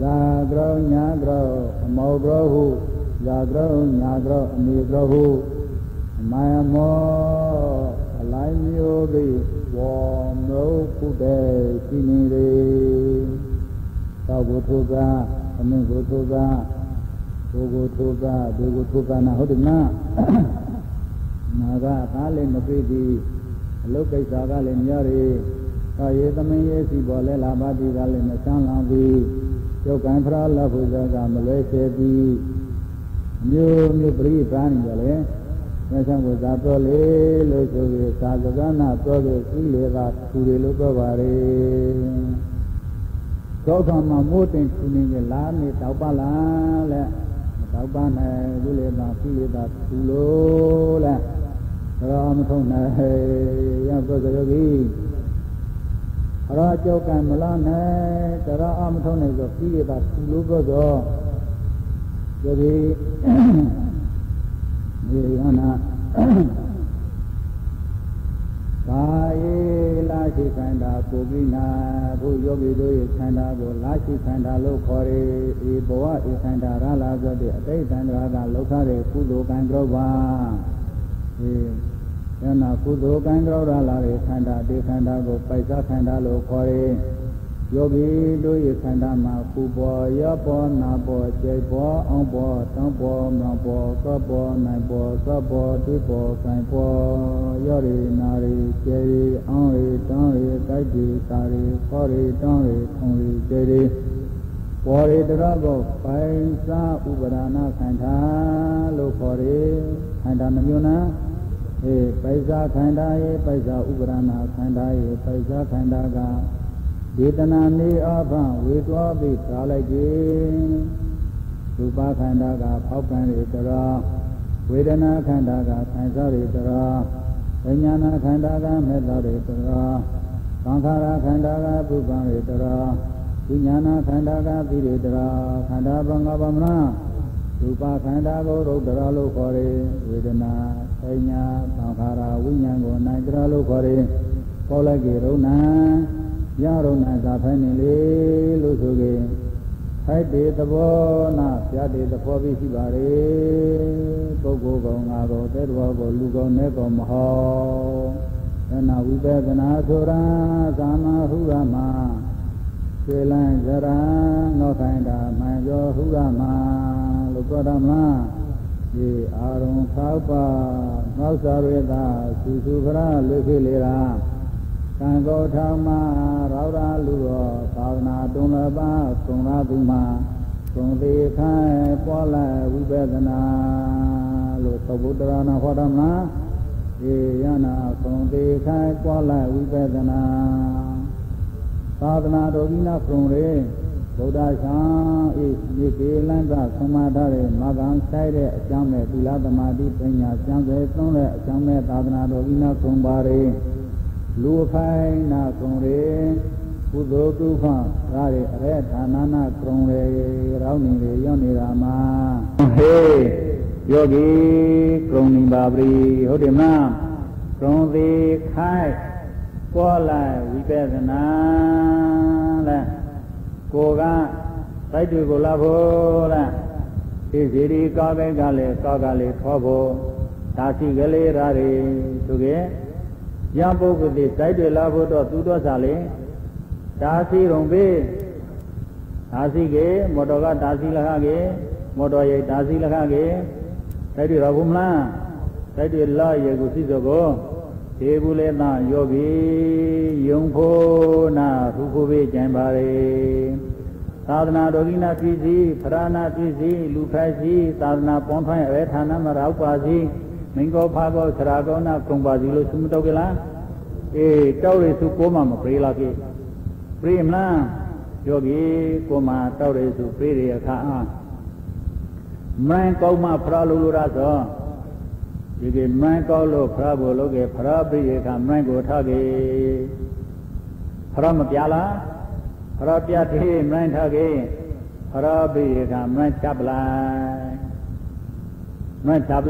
ဇာကြောညာကြောအမောကြောဟုဇာကြောညာကြောအမေကြောဟု မာယမောအလိုက်မျိုးပိဝေါမုပုတေရှိနေလေသောဘုထုကအမင်းဘုထုကဘုကိုထုကဒီကိုထုကနာဟုတ်တယ်မလားနာကသားလည်းမပြေသည်အလုတ်ကိစ္စကလည်းများရည်သာယေသမင်းရဲ့စီပေါ်လဲလာပါတိကလည်းမဆန်းလောင်သည်ရုပ်ကံဖရာလဖုဇကမလွဲစေသည်မျိုးမျိုးပြိပန်းနေလေ မဆန်းကိုသာတော်လေလို့ဆိုပြီးသာသနာတော်လို့စီလေကထူတယ်လို့ပြောပါလေသောကမှာမိုးတင်ထူနေကြလားနေတောက်ပါလားလဲမတောက်ပါနဲ့ဒီလေသာစီလေသာထူလို့လဲရောမထုံနဲ့ရသောကယောဂီရောကြောက်ကံမလားနဲ့တရောအမထုံနဲ့ဆိုပြီးရတာသူလို့ပြောတော့ယောဂီ ဒီရနာကာယေလာရှိခန္ဓာပုဂိနာဘုယောဂီတို့ရဲ့ခန္ဓာကိုလာရှိခန္ဓာလို့ခေါ်တယ်။ဒီဘဝဧခန္ဓာရလာဆိုတဲ့အတိတ်တန္တရာကလောက်ထားတဲ့ကုသိုလ်ကံကြောပါ။ဒီယနာကုသိုလ်ကံကြောရလာတဲ့ခန္ဓာဒီခန္ဓာကိုပိုက်စားခန္ဓာလို့ခေါ်တယ်။ ယောဂီတို့ရဲ့ခန္ဓာမှာကုပေါ်ရောပေါ်နာပေါ်ခြေပေါ်အောင်ပေါ်တောင်းပေါ်မောင်ပေါ်သောပေါ်နိုင်ပေါ်သောပေါ်ဒီပေါ်ဆိုင်ပေါ်ရောရီနာရီခြေရီအောင်ရီတောင်းရီတိုက်ကြီးစာရီခေါ်ရီတောင်းရီခုံရီခြေရီပေါ်ရီတရဘောပိုင်စားဥပဒါနာခန္ဓာလို့ခေါ်တယ်ခန္ဓာနှမျိုးနာေပိုက်စားခန္ဓာယေပိုက်စားဥပရဏခန္ဓာယေပိုက်စားခန္ဓာက ဒေတနာနေအဖဝေတောပိထားလိုက်ခြင်းရူပခန္ဓာကဖောက်ပြန်ရတရဝေဒနာခန္ဓာကခံစားရတရဝိညာဏခန္ဓာကမေတ္တာရတရသံခါရခန္ဓာကပုပ္ပံရတရဝိညာဏခန္ဓာကသီရတရခန္ဓာဘင်္ဂဗမနာရူပခန္ဓာကိုရုပ်တရလို့ခေါ်တယ်ဝေဒနာပညာသံဃာရဝိညာဉ်ကိုနိုင်ကြလို့ခေါ်တယ်ပေါ်လိုက်ကြရုံနာ ရရုံနာသာဖိုင်းနေလေလို့ဆိုကြခထိုက်တေသဘောနာဆရာတေသဘောပြီးရှိပါလေပုဂ္ဂိုလ်ကောင်ငါကောင်တဲ့တော်ကိုလူကောင်နဲ့ကောင်မဟောသနာဝိပဿနာဆိုရာသာမဟုရမခြေလန်းကြရာနောက်ဆိုင်တာမှန်ကျော်ဟုရမလို့ပြောတာမလားဒီအာရုံခောက်ပါနောက်စာရတာစုစုခရလွေခေလေရာ ကံကောထောင်းမှာရောရာလူတော်သာသနာတွန်လပါကုံလာသူမှာကုံသေးခိုင်ပွားလိုက်ဝိပဿနာလို့သဗုဒ္ဓရနာဟောတာမလားဒီယနာကုံသေးခိုင်ပွားလိုက်ဝိပဿနာသာသနာတော်ကြီးနာကုံရေဗုဒ္ဓဆံဤမြေကေလန်းကသမာထားတဲ့မဂန်ဆိုင်တဲ့အကြောင်းနဲ့သီလသမာဓိပညာစံစေသုံးတဲ့အကြောင်းနဲ့သာသနာတော်ကြီးနာကုံပါရေ လူခိုင်းနာကုံရေကုသိုလ်ကုဖရာရေအရဲဌာနနာကုံရေရောင်းနေလေရောက်နေတာမှာဟေးယောဂီကုံနေပါပြီဟုတ်တယ်မလားကုံသေးခိုင်းပေါ်လိုက်ဝိပဿနာတဲ့ကိုကတိုက်တွေကိုလာဖို့တဲ့ဒီစီဒီကားပဲကလည်းကားကလည်းခေါ်ဖို့ဒါစီကလေးရာတွေသူက ရပုဂ္ဂိုလ်ဒီတိုက်တွေလာဖို့တော့သူတော့စားလေဒါစီရုံပေးဒါစီကေမော်တော်ကဒါစီလခကေမော်တော်ရိတ်ဒါစီလခကေတိုက်တွေတော့ဘူးမလားတိုက်တွေလာရေကိုစီစောကိုဒေဘူးလေသာယောဂီယုံဖို့နာရူဖို့ပေးကြံပါれသာသနာတော်ကိနာပြည်စီဖရဏပြည်စီလူဖိုက်စီသာသနာပွန်ဖိုင်းအဝဲဌာနမရောက်ပါစီ မင်္ဂောဖာကောဆရာကောနာခုံပါစီလို့ဆုမတော့ကြလားအေးတောက်ရစုကိုမှမပြေးလာကေပြေးမလားယောဂီကိုမှတောက်ရစုပြေးရအခါအားမန်ကောင်းမှဖရာလူလူရသောဒီကေမန်ကောက်လို့ဖရာဘုလို့ကေဖရာပိယေခမန်ကိုထားကေဖရာမပြလားဖရာပြသေးမန်ထားကေဖရာပိယေခမန်ချပလိုက်မန်ချပလို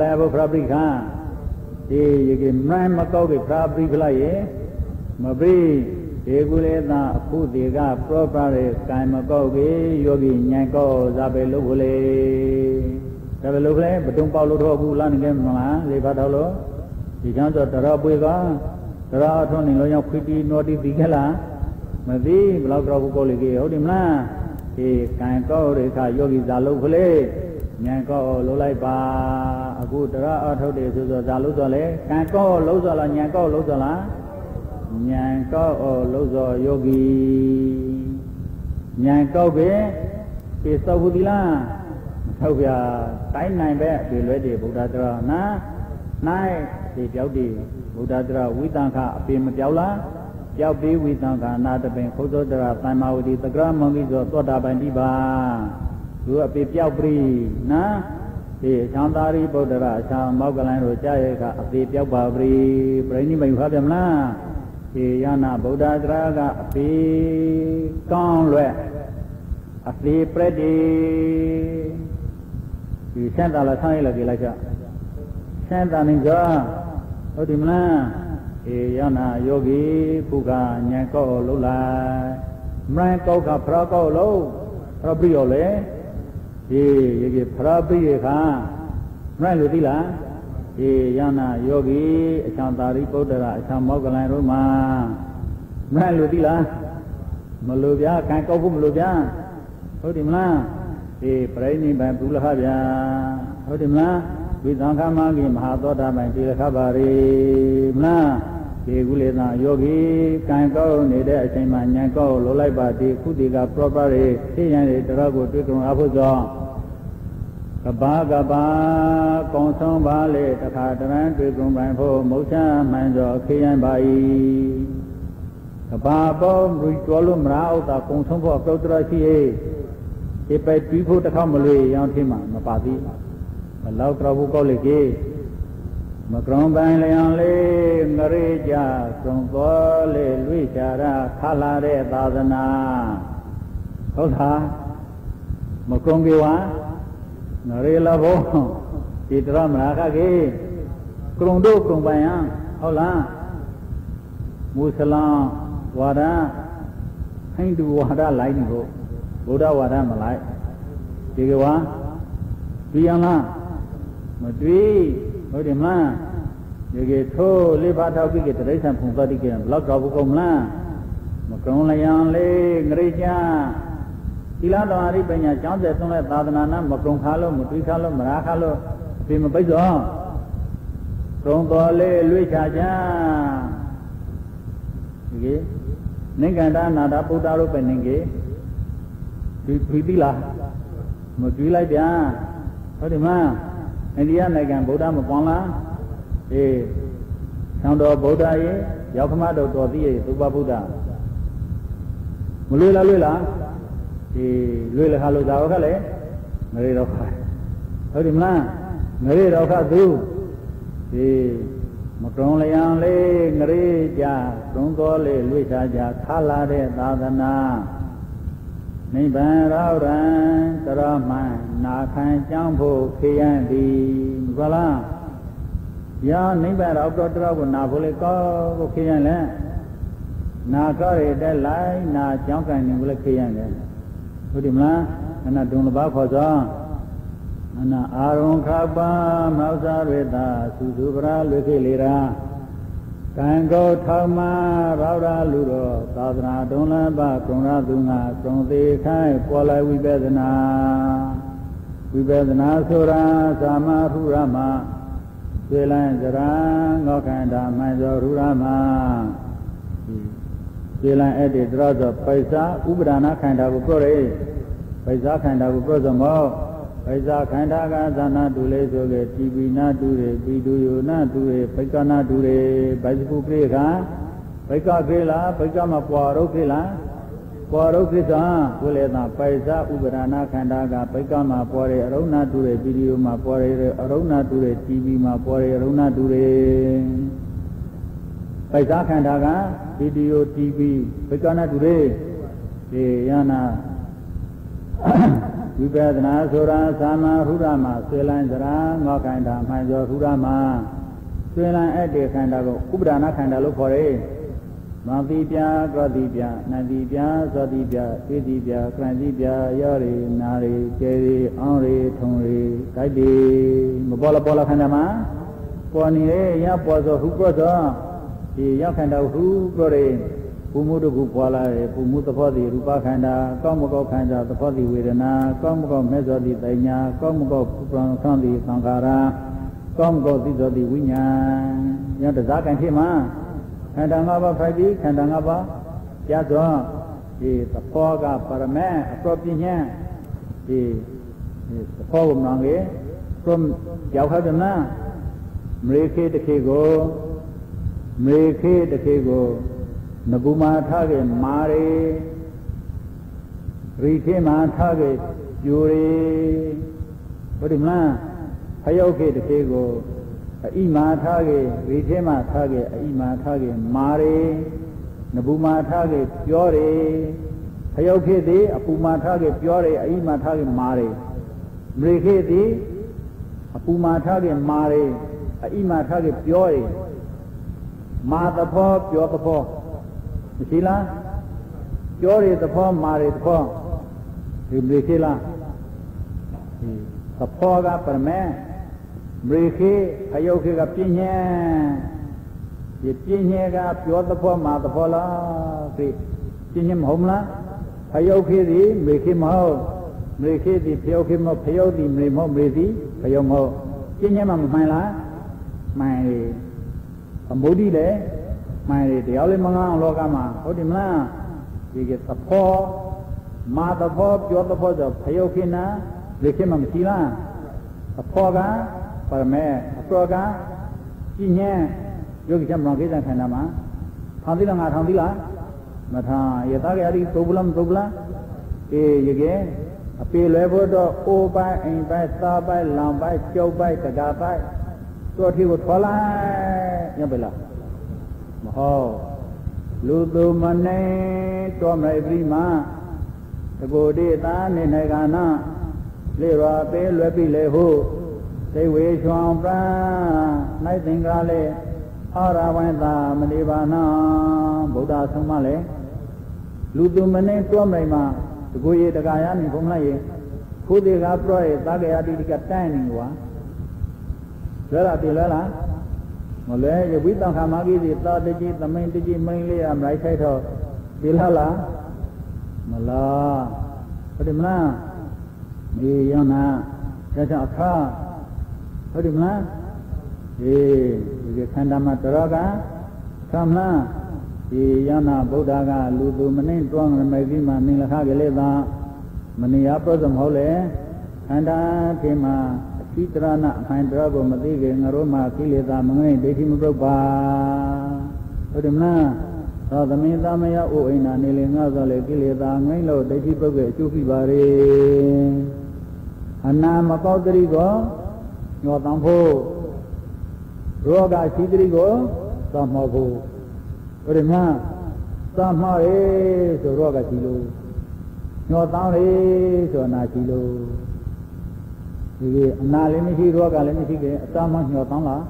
က်ဘုဖရာပိခာဒီယေကေမန်မကောက်ကေဖရာပိခလိုက်ယေမပိဒီကုလေသာအခုဒီကပရောပရေကံမကောက်ကေယောဂီဉာဏ်ကောဇာပေလို့ကိုလေဒါပဲလို့ခလဲဘတုံပေါလို့တော့ဘူးလာနေကြမလားလေဘာတော်လို့ဒီချမ်းဆိုတရပွေကတရအထွန်းနေလို့ရောက်ခွီတီနောတီဒီခလားမသိဘလောက်တော့ဘူးကိုလေကြီးဟုတ်တယ်မလားဒီကံကောရိခယောဂီဇာလုခလေ ဉာဏ်ကောလုံးလိုက်ပါအခုတရအထုတ်တယ်ဆိုဆိုဇာလုဆိုလေကံကောလုံးဆိုလားဉာဏ်ကောလုံးဆိုလားဉာဏ်ကောလုံးဆိုယောဂီဉာဏ်ကောပဲပြေစောဘူးဒီလားဟုတ်ဗျာတိုင်းနိုင်ပဲဒီလွဲတွေဗုဒ္ဓတရနာနိုင်ဒီပြောက်ဒီဗုဒ္ဓတရဝိတံခအပေမပြောက်လားပြောက်ပြီးဝိတံခနာတပင် ခုသောတရသံမာဝတိတကရမောင်ကြီးဆိုသောတာပန်တိပါ သူအပေပြောက်ပြီနာဒီချမ်းသာရိဗုဒ္ဓရအချမ်းမောက်ကလန်တို့ကြားရကအပေပြောက်ပါပြီပြိဋိမိတ်ဖားပြန်မလားဒီယနာဗုဒ္ဓတရကအပေကောင်းလွဲ့အပေပြည့်တိဒီဆန်းတာလားဆန်းရည်လားဒီလိုက်ကြဆန်းတာနေကြဟုတ်တယ်မလားအေယနာယောဂီဖုကညံကောလုံးလိုက်မရန်ကောကဖရာကောလုံးဖရာပြရောလေ ဒီရေကြီးဖရာပြရခါမရန်လို့သိလားဒီယနာယောဂီအချမ်းသာရိပုတ္တရာအချမ်းမောကလန်တို့မှာမရန်လို့သိလားမလို့ဗျာကံကောက်ဖို့မလို့ဗျာဟုတ်တယ်မလားဒီပရိနိဗ္ဗာန်ပုလဟဗျာဟုတ်တယ်မလားဝိသံခမဂိမဟာသောတာပန်တိလခပါရိမလား ဒီကုလေသာယောဂီကံကောက်နေတဲ့အချိန်မှာဉာဏ်ကောက်လိုလိုက်ပါဒီခုတိက proper တွေသိရတဲ့တရားကိုတွေ့ကြုံအဖို့ကြောင့်ကဘာကဘာကုံဆုံးပါလေတခါတရံတွေ့ကြုံပိုင်ဖို့မုတ်ချမှန်သောခေယံပါ၏ကဘာပေါ်ရူကျော်လို့မရအောင်သာကုံဆုံးဖို့အပြုတ်တော်ရှိ၏ဒီပဲတီးဖို့တစ်ခေါက်မလွေရောင်းထင်းမှာမပါသေးမလောက်တော့ဘူးကောက်လေကြီး မကရုံပိုင်လျံလေးငရေကြသုံတော်လေလွိချာရခလာတဲ့သာသနာဟုတ်လားမကရုံကေဝါငရေလဘောဒီတရမရာခကြီးကရုံတို့ကရုံပိုင်ယံဟုတ်လားမုစလမ်ဝါဒဟိန္ဒူဝါဒလိုက်နေကိုဗုဒ္ဓဝါဒမလိုက်ဒီကဝါပြီးအောင်လားမတွေ့ ဟုတ်တယ်မလားဒီကထိုးလေးပါထောက်ပြီးကတိရစ္ဆာန်ဖုန်သတိကဘလောက်တော့ဘုကုံမလားမကုံလျံလေးငရိချာသီလတော်အရိပညာကျောင်းတဲ့သွန်းတဲ့သာသနာနာမကုံခါလို့မတွေးခါလို့မရာခါလို့အပြင်မပိတ်တော့ကုံတော်လေးလွေးချကြဒီကေနိဂန္ဓနာတာပုဒ္ဒါလို့ပဲနေကေဒီဖီတိလားမတွေးလိုက်ပြန်ဟုတ်တယ်မ အိန္ဒိယနိုင်ငံဗုဒ္ဓမပွန်လားအေးသံတော်ဗုဒ္ဓရေရောက်ခမတော်တော်သိရေသုဘဗုဒ္ဓမလွေလားလွေလားဒီလွေလခါလို့သာဟုတ်ခက်လေမရေတော့ခါဟုတ်တယ်မလားမရေတော့ခါသူဒီမကုံလျံလေးငရေကြသုံးတော်လေးလွေစားကြခါလာတဲ့သာသနာ နိဗ္ဗာန်ရောက်ရန်တရမှန်နာခံကြောင်းဖို့ခေယံသည်မဟုတ်လားယာနိဗ္ဗာန်ရောက်တော့တရကိုနာဖို့လေကောကိုခေယံလဲနာကောရတဲ့လိုက်နာကြောင်းကန်နေကိုလေခေယံလဲဟုတ်တယ်မလားအနာဒုံလဘာခေါ်သောအနာအာရုံခပါမောဇာရတာသုစုပရာလွေခေလေရာ ကံကောထောင်မာရောရာလူတော်သာသနာတုံးလဘကုံရသူငါကုံသေးခိုင်းပေါ်လိုက်ဝိပဿနာဝိပဿနာဆိုတာသာမဟုရမသေလန်းစရာငေါခန္ဓာမှန်သောရူရမသေလန်းအဲ့ဒီတော်သောပိစာဥပဒါနာခန္ဓာကိုပြောတယ်ပိစာခန္ဓာကိုပြောဆိုမော ဘိဇာခန္ဓာကသနာတူလေးဆိုကေတိပိနာတူရေပိတုယောနာတူရေပိကနာတူရေဘိဇကုပြေခာပိကခေလားပိကမပွာရုခေလားပွာရုခိသံကိုလေသာပိဇာဥပဒနာခန္ဓာကပိကမပွာရေအရုဏတူရေပိတိယောမှာပွာရေအရုဏတူရေတိပိမှာပွာရေအရုဏတူရေပိဇာခန္ဓာကပိတိယောတိပိပိကနာတူရေဒီယနာ ဝိပဿနာဆိုတာသာမဟုရမဆွေလန်းစရာငေါခန္ဓာမှန်ကျော်ဟုရမဆွေလန်းအဲ့ဒီခန္ဓာကိုဥပဒါနာခန္ဓာလို့ခေါ်တယ်။မတိပြကရောတိပြနတိပြသောတိပြသိတိပြကရဏတိပြရောရီနာရီကျေရီအောင်းရီထုံရီကြိုက်ဒီမပေါ်လာပေါ်လာခန္ဓာမှာပေါ်နေရပေါ်သောဟုပေါ်သောဒီရောက်ခန္ဓာဟုပြောတ ယ်ဘုမှုတခုပွာလာတယ်ဘုမှုသဘောတိရူပခန္ဓာကောင်းမကောင်းခန္ဓာသဘောတိဝေဒနာကောင်းမကောင်းမဲ့ဇောတိတညာကောင်းမကောင်းပူပံသံတိသံဃာရာကောင်းမကောင်းသိဇောတိဝိညာဉ်ညတစားကံဖြစ်မှာခန္ဓာ၅ပါးဖိုက်ပြီးခန္ဓာ၅ပါးကြသောဒီသဘောကပရမေအတော်ပြင်းညံဒီသဘောကမှန်ကြီးသုံးရောက်ခတဲ့နာမရေခေတခေကိုမရေခေတခေကို နဂုမာထားခဲ့မာရီရိခေမာထားခဲ့ပြူရီဟုတ်တယ်မလားဖယုတ်ခေတခေကိုအဣမာထားခဲ့ရိခေမာထားခဲ့အဣမာထားခဲ့မာရီနဂုမာထားခဲ့ပြောရီဖယုတ်ခေသည်အပူမာထားခဲ့ပြောရီအဣမာထားခဲ့မာရီမရိခေသည်အပူမာထားခဲ့မာရီအဣမာထားခဲ့ပြောရီမာသဘောပြောသဘော မရှိလားပြောရသဘောမာရသဘောဒီမေခေလားဒီသဘောကပရမေမေခေအယုတ်ခေကပြင်းညံဒီပြင်းညံကပြောသဘောမာသဘောလားဒီပြင်းညံမဟုတ်မလားအယုတ်ခေသည်မေခေမဟုတ်မေခေသည်ဖျောက်ခေမဟုတ်ဖျောက်သည်မေမဟုတ်မေသည်ဖျောက်မဟုတ်ပြင်းညံမှမမှန်လားမှန်လေအမုဒိလည်း မှန်တယ်တရားလေးမငန်းအောင်လောကမှာဟုတ်တယ်မလားဒီကသဘောမာသဘောပြောသဘောဆိုဖယုတ်ခိနာလေခိမမရှိလားသဘောကပရမေအတော်ကကြည်ညံယောဂိချက်မနောကိစ္စခန္ဓာမှာထောင်သီလားငါထောင်သီလားမထာယတာကြရီသုဗလမ်သုဗလားအေးရကေအပေလွယ်ဖို့တော့အိုးပိုင်းအိမ်ပိုင်းသားပိုင်းလောင်ပိုင်းကျုပ်ပိုင်းတကာပိုင်းတို့အထီကိုထွာလိုက်ညပ်ပြီလား မဟုတ်လူသူမနေတော်မိုက်ပြီးမှတကိုတိသားနေနေကနာလေရွာပေးလွယ်ပြီလေဟုသိဝေချွန်ပန်းနိုင်သင်္ကားလေအာရဝိသာမဏိပါဏဗုဒ္ဓဆုံးမလေလူသူမနေတော်မိုက်မှတကူရေတကာရနေဘုံလိုက်ရေခုသေးကပြည့်တာကရတိကတိုင်းနေကွာလွဲလားပြေလွဲလား မလဲရဝိတံခါမကြီးစီသာတကြီးသမိန်တကြီးမိန်လေးရမလိုက်ထိုက်တော့ပြေလားလားမလားဟုတ်တယ်မလားမေယောနာဒါကြောင့်အခါဟုတ်တယ်မလားဒီဒီခန္ဓာမှာတော်ကသမလားဒီယောနာဗုဒ္ဓကလူသူမနှင်းတွန်းရမေကြီးမှာမင်္ဂခကိလေသာမနေရပြတ်မဟုတ်လေခန္ဓာခေမှာ အခိတရဏအခိုင်တော်ကိုမသိခင်ငါတို့မှာကိလေသာမငိမ့်ဒိဋ္ဌိမပြုတ်ပါဟုတ်တယ်မလားသောသမင်းသမယဥအိနာနေလေငါဆိုလေကိလေသာငိမ့်လို့ဒိဋ္ဌိပုတ်ရဲ့အကျိုးပြပါရေအနာမပေါတတိကိုညောတန်ဖို့ရောဂရှိတတိကိုသမောဖို့ဟုတ်တယ်မလားသမောရေဆိုရောဂရှိလို့ညောတန်ရေဆိုအနာရှိလို့ ဒီအနာလည်းမရှိရောဂလည်းမရှိခင်အသမညောတန်လား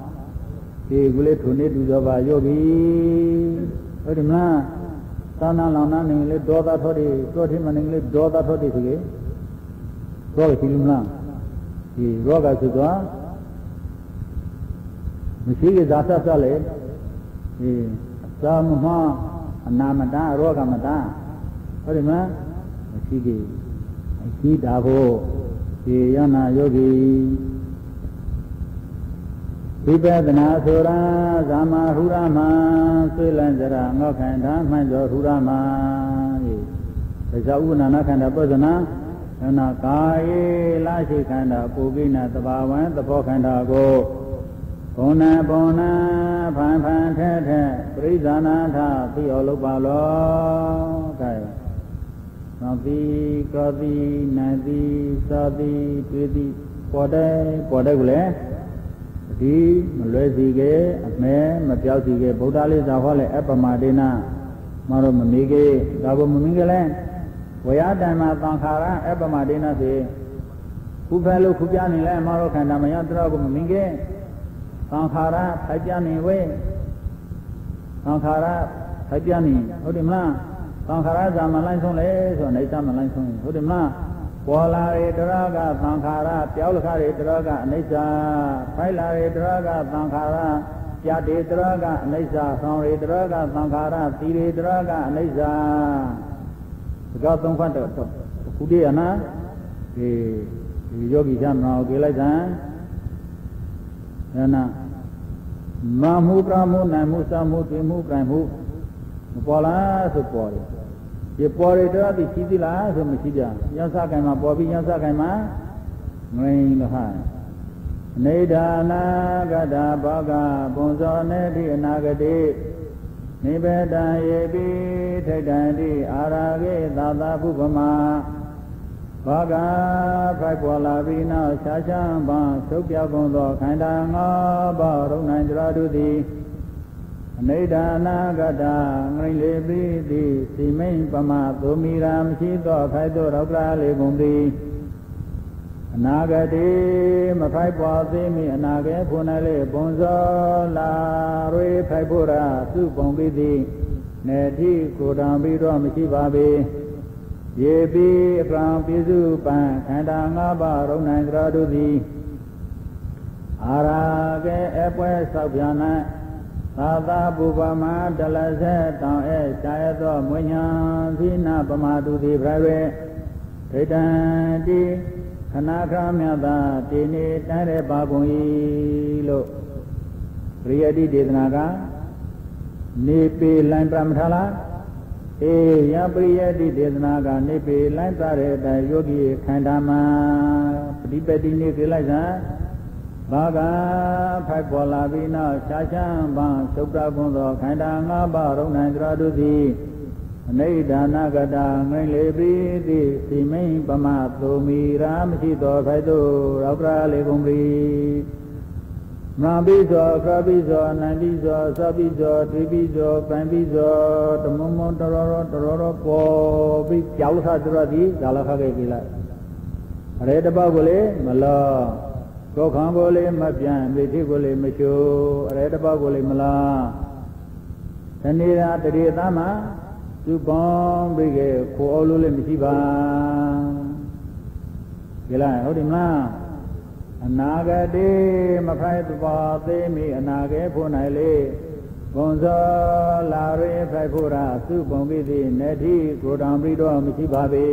ဒီကုလေးထုံနေတူသောပါယောဂီဟုတ်တယ်မလားသာနာလောင်နာနေလေဒေါသထောတိတောထိမနေလေဒေါသထောတိဆိုကေရောဂရှိလို့မလားဒီရောဂဆိုတော့မရှိကဇာသဆလေဒီသာမမအနာမတရောဂမတဟုတ်တယ်မလားမရှိကေအရှိတာဖို့ ဒီယနာယောဂီဝိပဿနာဆိုရာဇာမဟူရမဆွေလန်းကြရာငေါခန္ဓာမှန်ကျော်ဟူရမဤဒါကြောင့်ဥပနာနာခန္ဓာပဇနာနာကာယေလာရှိခန္ဓာပုဂိနာတဘာဝံသဘောခန္ဓာကိုဘုံနာဘုံနာဖန်ဖန်ထဲထဲပရိဇာနာထသိအောင်လုပ်ပါလောကဲ သောတိကောတိနတိသောတိတွေ့တိပေါ်တယ်ပေါ်တယ်ကိုလေဒီမလွဲစီကေအမဲမပြောက်စီကေဗုဒ္ဓလေးသာဟောလဲအပမဒေနာမတော်မမီကေဒါဘမမီကေလဲဝေယတံမှာသံခါရအပမဒေနာစေခုဖဲလို့ခုပြနေလဲမတော်ခန္ဓာမယတရကိုမမီကေသံခါရဖိုက်ပြနေဝေသံခါရဖိုက်ပြနေဟုတ်တယ်မလား သံခါရဇာမလိုက်ဆုံးလေဆိုနေသမလိုက်ဆုံးဟုတ်တယ်မလားပေါ်လာရေတရကသံခါရပြောက်လခရေတရကအနိစ္စဖိုက်လာရေတရကသံခါရပြတေတရကအနိစ္စဆောင်ရေတရကသံခါရသီရေတရကအနိစ္စဒီကသုံးဖတ်တော့ခုတည်းအနာဒီဒီယောဂီချမ်းမအောင်ကြလိုက်စမ်းယနာမမှုပြမှုနိုင်မှုစမှုတွေ့မှုကြံမှုမပေါ်လားဆိုပေါ်တယ် ဒီပေါ်ရတော့ဒီရှိသလားဆိုမရှိကြညောစကံမှာပေါ်ပြီးညောစကံမှာငိမ့်လို့ဟာနေဒါနာဂတဘောကဘုံစောနေတိအနာဂတိနိဗ္ဗတံယေပိထိတ်တံတိအာရာဂေသာသာဘုဗမဘောကဖိုက်ပေါ်လာပြီးနောက်ရှားချမ်းပန်းသုတ်ပြောက်ကုန်သောခန္ဓာငါးပါးရုံနိုင်ကြရတုသည် အနိဒာနာဂတငိလေပိတိစီမိန်ပမသုမိရာမရှိသောခိုက်သောရောကလေးကုန်သည်အနာဂတိမဖိုက်ပွားသေးမီအနာဂေဖုန်လေပုံစောလာရွေဖိုက်ဖို့ရာသူပုံပြီးသည်နေတိကိုတံပြီးတော့မရှိပါပေရေပိအပံပိစုပံခန္ဓာ၅ပါးရုံနိုင်ကြတို့သည်အာရာကေအပွဲဆောက်ပြန်၌ သာသာပုပ္ပမတလဆက်တောင်အဲရှာရသောမွညာသီနာပမာတုတိဖရရေဒိဋ္ဌံတိခဏခရမြတ်သာတေနေတန်းတဲ့ပါကုန်၏လို့ပရိယတိဒေသနာကနေပေလိုင်းပြမထားလားအေးယပရိယတိဒေသနာကနေပေလိုင်းသားတဲ့အတိုင်းယောဂီခန္ဓာမှာပฏิပတိနေကြလိုက်စမ်း ဘာကဖိုက်ပေါ်လာပြီးနောက်ရှားချမ်းပန်းသုတ်တကွန်သောခန္ဓာ၅ပါးရုံနိုင်ကြတို့သည်အနိဒာနကတာငိမ့်လေပြီးသည့်စီမိန်ပမသုမီရာမရှိသောဖိုက်သို့ရောက်ကြလေကုန်ပြီမဟာပိဇောခရပိဇောအနန္တိဇောသပိဇောဒွိပိဇောပံပိဇောတမမတရောရောတရောရောပေါ်ပြီးကြောက်ထားကြရသည်ဒါလခခဲ့ပြီလားအရေတပောက်ကိုလေမလော ကိုခံကိုလေမပြန်မိတိကိုလေမချိုးအရေတပောက်ကိုလေမလားတဏိရာတရေသားမှာသူပေါင်းပြီးကခိုးအောင်လို့လည်းမရှိပါကြလားဟုတ်တယ်မလားအနာဂတိမဖိုက်တပါသေးမိအနာဂေဖို့နိုင်လေဘုံစောလာရင်းဖိုက်ဖို့ရာသူပုံပြီးသည်နေတိကိုတောင်ပြီးတော့မရှိပါပေ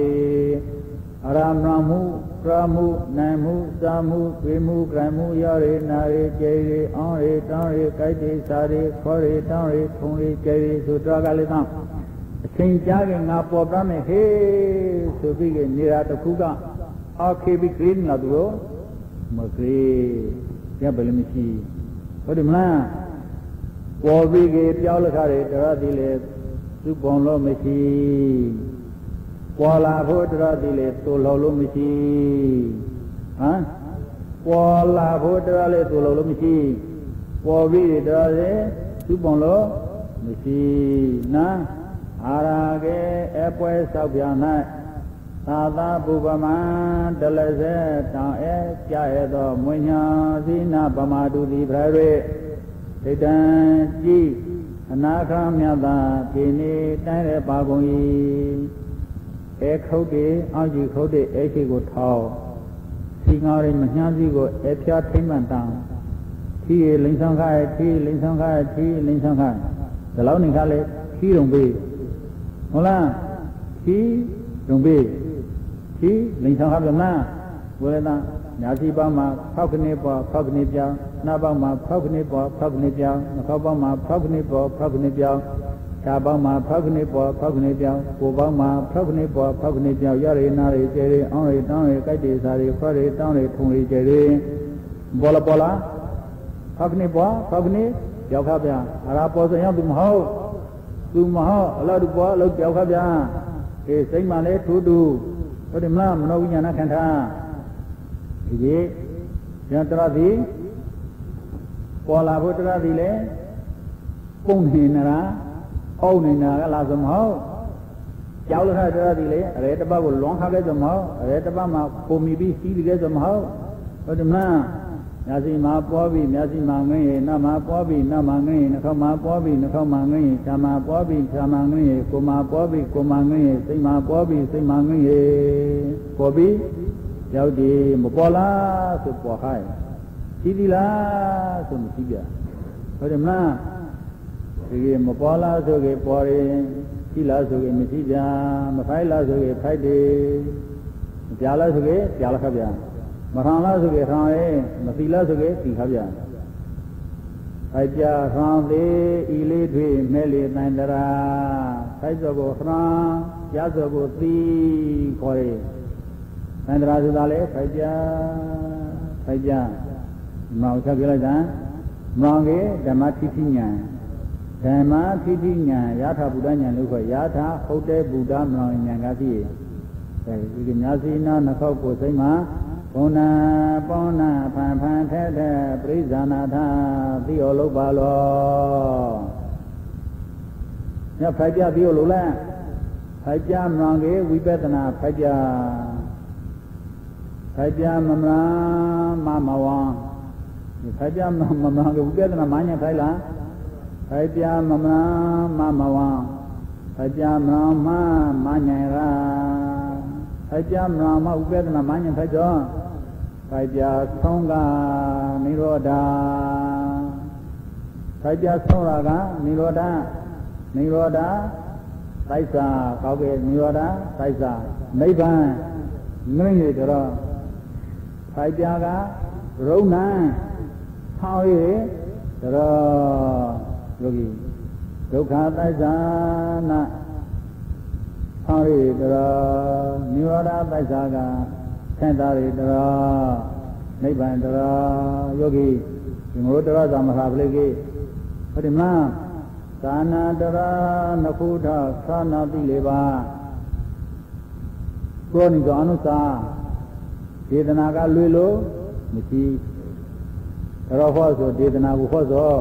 အရမဏမှုပရမှုနိုင်မှုသာမှုပြေမှုကြံမှုရရနာရကျေရအောင်ရတောင်းရကြိုက်တိစာရခေါ်ရတောင်းရထုံရကျေရဆိုတော့ကလေးတော့အချိန်ကြာခင်ငါပေါ်ပြမယ်ဟေးဆိုပြီးနေတာတခုကအော်ခေပြီးကလေးလာသူရောမကလေးရဘယ်လိုမရှိဟုတ်တယ်မလားပေါ်ပြီးကပြောင်းလက်ခါတွေတော်သည်လေသူ့ပုံလို့မရှိ ပေါ်လာဖို့တော်သည်လေသူ့လောက်လို့မရှိဟမ်ပေါ်လာဖို့တော်လေသူ့လောက်လို့မရှိပေါ်ပြီးတော်လေသူ့ပုံလို့မရှိနော်အာရာကေအပွဲဆောက်ပြ၌သာသာပုပ္ပမံတလစေတောင်အဲကြာရသောမွညာသီနာပမာတုတိဖရရေဒိဋ္ဌံကြည်အနာခမြတ်သာဒီနေ့တိုင်းတဲ့ပါကုန်၏ အဲခုတ်တွေအောက်ကြီးခုတ်တွေအဲရှိကိုထောက်စီငါရီမညာစီကိုအဲဖြားထိမ့်မှန်တောင်းထီလိန်ဆောင်ခိုင်းထီလိန်ဆောင်ခိုင်းထီလိန်ဆောင်ခိုင်းဒီလောက်နေခါလေထီတုံပေးဟုတ်လားထီတုံပေးထီလိန်ဆောင်ခိုင်းပြန်လားဝေဒနာညာစီပါမှာဖောက်ခနေပေါ်ဖောက်ခနေပြောင်းနှာပေါင်းမှာဖောက်ခနေပေါ်ဖောက်ခနေပြောင်းနှာခေါင်းပေါင်းမှာဖောက်ခနေပေါ်ဖောက်ခနေပြောင်း ခြာပေါင်းမှာဖောက်ခနေပေါ်ဖောက်ခနေပြောင်းကိုယ်ပေါင်းမှာဖောက်ခနေပေါ်ဖောက်ခနေပြောင်းရရနာရကျဲရအောင်ရတောင်းရကြိုက်တွေစားရခွရတောင်းရထုံရကျဲရဘောလပေါ်လာဖောက်ခနေပေါ်ဖောက်ခနေပြောက်ခဗျာအရာပေါ်စရောက်သူမဟုတ်သူမဟုတ်အလားတူပေါ်အလုပ်ပြောက်ခဗျာဒီစိတ်မှလည်းထူးထူးဟုတ်တယ်မလားမနောဝိညာဏခန္ဓာဒီကြီးဉာဏ်တရသည်ပေါ်လာဖို့တရသည်လေပုံနေနာ အုံနေတာကလားဆိုမဟုတ်ကြောက်လို့ထားတရသည်လေအရေတပတ်ကိုလွန်ခါခဲ့ဆိုမဟုတ်အရေတပတ်မှာပုံမီပြီးစီးပြီးခဲ့ဆိုမဟုတ်ဟုတ်တယ်မလားမျက်စိမှာပွားပြီးမျက်စိမှာငင်းရင်နှမှာပွားပြီးနှမှာငင်းရင်နှာခေါင်းမှာပွားပြီးနှာခေါင်းမှာငင်းရင်ခြာမှာပွားပြီးခြာမှာငင်းရင်ကိုယ်မှာပွားပြီးကိုယ်မှာငင်းရင်စိတ်မှာပွားပြီးစိတ်မှာငင်းရင်ပေါ်ပြီးရောက်ဒီမပေါ်လားဆိုပေါ်ခိုင်းရှိသီလားဆိုမရှိပြဟုတ်တယ်မလားဒီ ကမပေါ်လားဆိုကြပေါ်ရင်ရှိလားဆိုကြမရှိပြမဖိုက်လားဆိုကြဖိုက်တယ်မပြလားဆိုကြပြလားခဗျာမထံလားဆိုကြထံရဲ့မသီလားဆိုကြသီခဗျာဖိုက်ကြထံသေးဤလေးတွေမဲ့လေတန်တရာဖိုက်စောကိုထံရစောကိုသီခေါ်ရဲ့သန္တရာဆိုတာလေဖိုက်ကြဖိုက်ကြမောင်ချက်ပြလိုက်တာမောင်ကေဓမ္မတိတိညာ ဓမ္မတိတိညာယထာဘုဒ္ဓညာလို့ခေါ်ယထာဟုတ်တဲ့ဘုဒ္ဓမောင်ညာကတိအဲဒီကညာစီနာနှခောက်ကိုစိမ့်မှာဘုံနာပေါနာဖန်ဖန်ထဲထဲပရိဇာနာထသိောလုပ်ပါလောညဖိုက်ကြသိောလို့လားဖိုက်ကြမောင်ကေဝိပဿနာဖိုက်ကြခိုက်ပြမမလားမမဝံခိုက်ပြမမလားကဥပဒနာမညာခိုက်လား ခိုက်ပြမမလားမမဝံခိုက်ပြမလားမမညာရာခိုက်ပြမလားမဥပဒနာမညာခိုက်တော့ခိုက်ပြဆုံးကနိရောဓခိုက်ပြဆုံးရာကနိရောဓနိရောဓတိုက်စာကောက်ကဲနိရောဓတိုက်စာနိဗ္ဗာန်ငြိမ့်ရတော့ဖိုက်ပြာကရုံနံဟောရတရော ယောဂီဒုက္ခတိုက်ဇာနာဟောရတရောနိဝရတိုက်ဇာကဆင့်တာရတရောနိဗ္ဗာန်တရောယောဂီဒီမို့တရောသမဟာပလိကေဟုတ်တယ်မလားသာနာတရာနခုထသာနာတိလေးပါကိုနိကောအနုသာဒေသနာကလွေလို့မရှိတော့ဟောဆိုဒေသနာကိုဟောဆို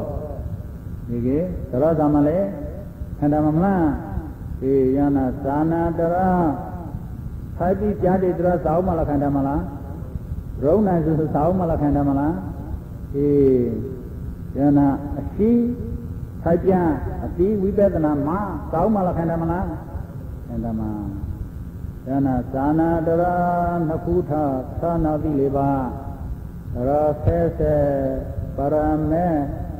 ဒီကေသရသမလည်းခန္ဓာမမလားေယနာသာနာတရာဖိုက်ပြီးကြားတဲ့တရာသာဝမလားခန္ဓာမလားရုံနိုင်ဆိုသာဝမလားခန္ဓာမလားအေးယနာအရှိထိုက်ပြန်အတိဝိပဿနာမှာတောင်းမှလားခန္ဓာမလားခန္ဓာမှာဒါနာသာနာတရာနှစ်ခုထသာနာတိလေးပါရောဆဲဆဲပရမေ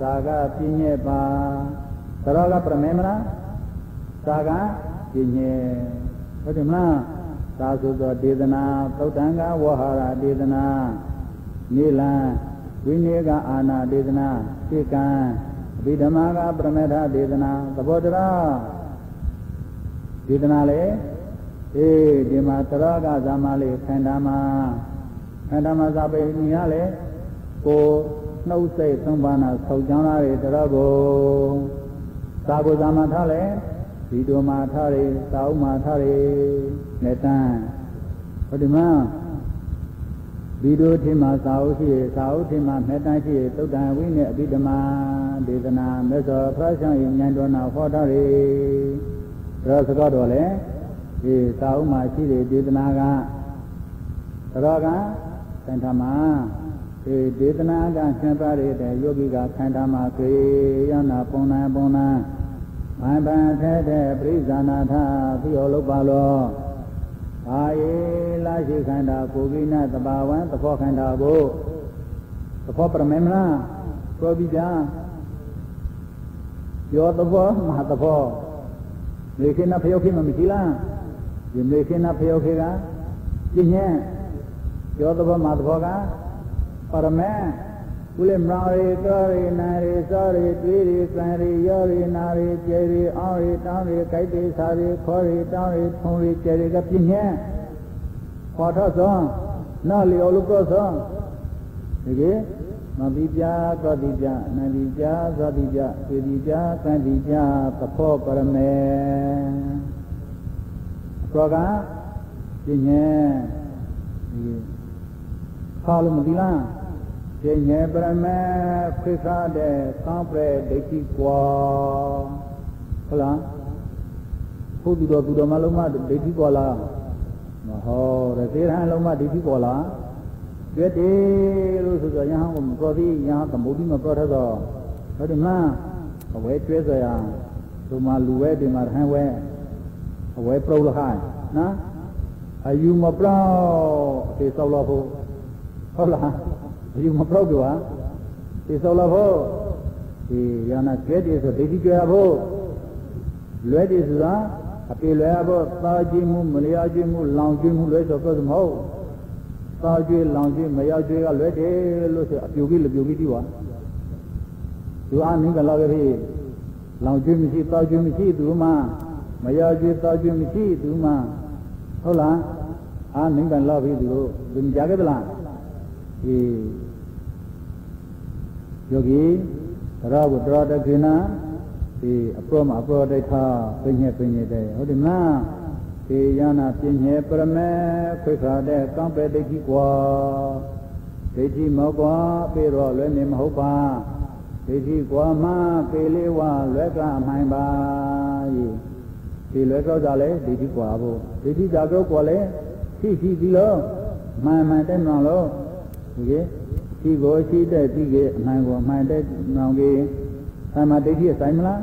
သာကပြင်းညက်ပါသရောကပရမေမလားသာကပြင်းညက်ဟုတ်တယ်မလားသာဆိုသောဒေသနာသုတ်တံကဝဟာရဒေသနာနိလံဝိနည်းကအာနာဒေသနာသိကံအဘိဓမ္မာကပရမေထဒေသနာသဘောတရားဒေသနာလေအေးဒီမှာသရကဇာမလေးခန္ဓာမှာခန္ဓာမှာဇာပေညီရလေကို နှုတ်စိတ်သုံးပါးနာဆောက်ကြောင်းလာတွေတရကိုသာကိုဇာမထားလေဒီတို့မှာထားတယ်သာဥမှာထားတယ်လက်တန်းဟုတ်တယ်မလားဒီတို့ထင်မှာသာဥရှိရသာဥထင်မှာမေတ္တရှိရသုတ်တံဝိနဲ့အဘိဓမ္မာဒေသနာမြတ်စွာဘုရားရှင်ဉာဏ်တော်နာဟောထားတယ်ဒါစကားတော်လေဒီသာဥမှာရှိတဲ့ဒေသနာကသရောကသင်္ထမ ဒီဒေသနာကဆင်ပါရတဲ့ယောဂီကခန္ဓာမှာခေယနာပုံနာပုံနာဘန်ဘန်ထဲတဲ့ပရိဇာနာထပြီးအောင်လုပ်ပါလောအာယေလာရှိခန္ဓာကိုကိနတဘာဝံသဘောခန္ဓာကိုသဘောပရမေမလားပြောပြီးကြပြောသဘောမဟာသဘောလေခိနဖယောခိမမရှိလားဒီလေခိနဖယောခိကပြင်းညံ့ပြောသဘောမဟာသဘောက ပရမေကုလေမရာရီကောရီနာရီစောရီတွေးရီကံရီရောရီနာရီကျေရီအောင်းရီတောင်းရီခိုက်ရီစာရီခေါ်ရီတောင်းရီထုံရီကျေရီကပြင်းညံ့ခေါ်ထော့သောနာလီအလုကောသောဒီကေမပိပြသောတိပြနန္ဒီပြသောတိပြသေတိပြကံတိပြသဖောပရမေသောကပြင်းညံ့ဒီခါလို့မသိလား ပြင်းညံပရမေခိခါတဲ့ကောင်းပြဲဒိဋ္ဌိကွာဟုတ်လားဘုသူတော်သူတော်မလုံးမဒိဋ္ဌိကွာလားမဟုတ်တယ်သေရဟလုံးမဒိဋ္ဌိကွာလားကျွတ်တယ်လို့ဆိုတော့ယဟန်ကိုမပြောသေးယဟန်သမုဒ္ဓိမပြောထတော့ဟုတ်တယ်မလားအဝဲကျွဲဆိုရဒီမှာလူဝဲဒီမှာရဟန်းဝဲအဝဲပြုတ်လခိုင်းနော်အယူမပြောင်းအသေးဆောက်လို့ဖို့ဟုတ်လား အယူမပြောက်တော့ဟာသေဆောက်လို့ဖို့ဒီရနာကျဲတယ်ဆိုဒိဋ္ဌိကျဲဖို့လွဲတယ်ဆိုတာအပေလွဲဖို့သာကြည့်မှုမလျော်ကြည့်မှုလောင်ကြည့်မှုလွဲဆိုပြောစမဟုတ်သာကြည့်လောင်ကြည့်မရောက်ကြည့်ကလွဲတယ်လို့ဆိုအပြူကြီးလပြူကြီးတီးပါသူအားနင်းကလာကြပြီလောင်ကြည့်မရှိသာကြည့်မရှိသူမှမရောက်ကြည့်သာကြည့်မရှိသူမှဟုတ်လားအာနင်းကလာပြီသူတို့သူမကြခဲ့သလား ဒီယောဂီသရဝတ္တရတကိနာဒီအပရောမအပရောဒိဋ္ဌပညေပညေတဲ့ဟုတ်တယ်မလားဒီယနာပညေပရမေခွေခါတဲ့ကံပဲဒိဋ္ဌိကွာဒိဋ္ဌိမောကွာပြေတော့လွယ်နေမဟုတ်ပါဒိဋ္ဌိကွာမပေလေးဝလွယ်ကအမှန်ပါဤဒီလွယ်တော့ကြလဲဒိဋ္ဌိကွာဖို့ဒိဋ္ဌိကြတော့ကွာလဲရှိရှိဒီလို့မှန်မှန်တဲ့နောင်လို့ ဒီကေရှိကိုရှိတဲ့ဒီကေအမှန်ကိုအမှန်တဲ့နောင်ကေသမ္မာဒိဋ္ဌိဆိုင်မလား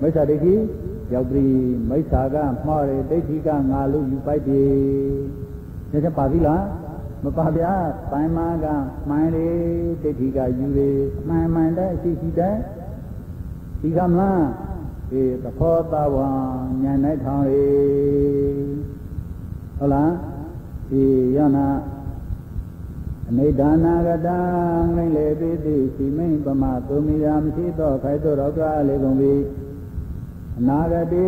မိစ္ဆာဒိဋ္ဌိရောက်ပြီမိစ္ဆာကမှားတယ်ဒိဋ္ဌိကငါလို့ယူပိုက်တယ်ဒါချက်ပါပြီလားမပါဗျာသမ္မာကမှန်တယ်ဒိဋ္ဌိကယူတယ်မှန်မှန်တဲ့အရှိရှိတဲ့ဒီကမလားဒီသဘောတဝံဉာဏ်နဲ့ထောင်းလေဟုတ်လားဒီယနာ အနိဒာနာကတံငိမ့်လေပိသိစီမိန်ပမသုမိယာမရှိသောခိုက်သောရောကလေးကုန်ပြီအနာဂတိ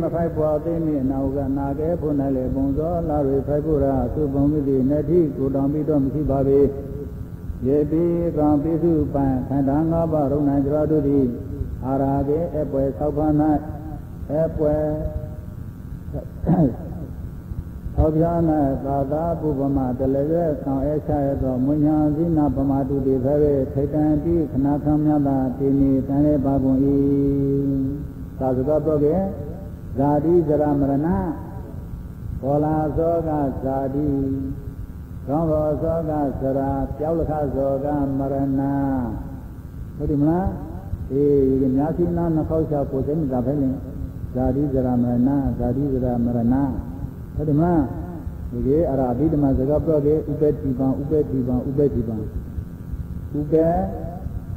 မဖိုက်ပွားသိမိအနာဟုကနာကဲဖို့၌လေပုံသောလာရိဖိုက်ဖို့ရာသုပုံမိတိနတိကိုတောင်ပြီးတော့မရှိပါပေယေပိကံပိစုပံခန္ဓာ၅ပါးရုံ၌ကြရတို့သည်အာရာကေအပွဲသောက်ဖာ၌အပွဲ သောပြာနာသာသာပုပမတလည်းရဲ့ဆောင်အဲချရသောမွညာဇိနာပမတုတိဖဲထိတ်တန်တိခဏခံမြတ်သာတိနေတန်လေပါကုန်၏သာစကားပြောခဲ့ဇာတိဇရမရဏဘောလာဇောကဇာတိကောင်းဘောဇောကဇရာပြောက်လခဇောကမရဏဟုတ်တယ်မလားအေးဒီများစီနာနှခေါက်ချကိုစိတ်မသာဖဲနေဇာတိဇရာမရဏဇာတိဇရာမရဏ ဟုတ်တယ်မလားဒီကေအရာအဘိဓမ္မာစကားပြောကေဥပ္ပတိပံဥပ္ပတိပံဥပ္ပတိပံဥပ္ပ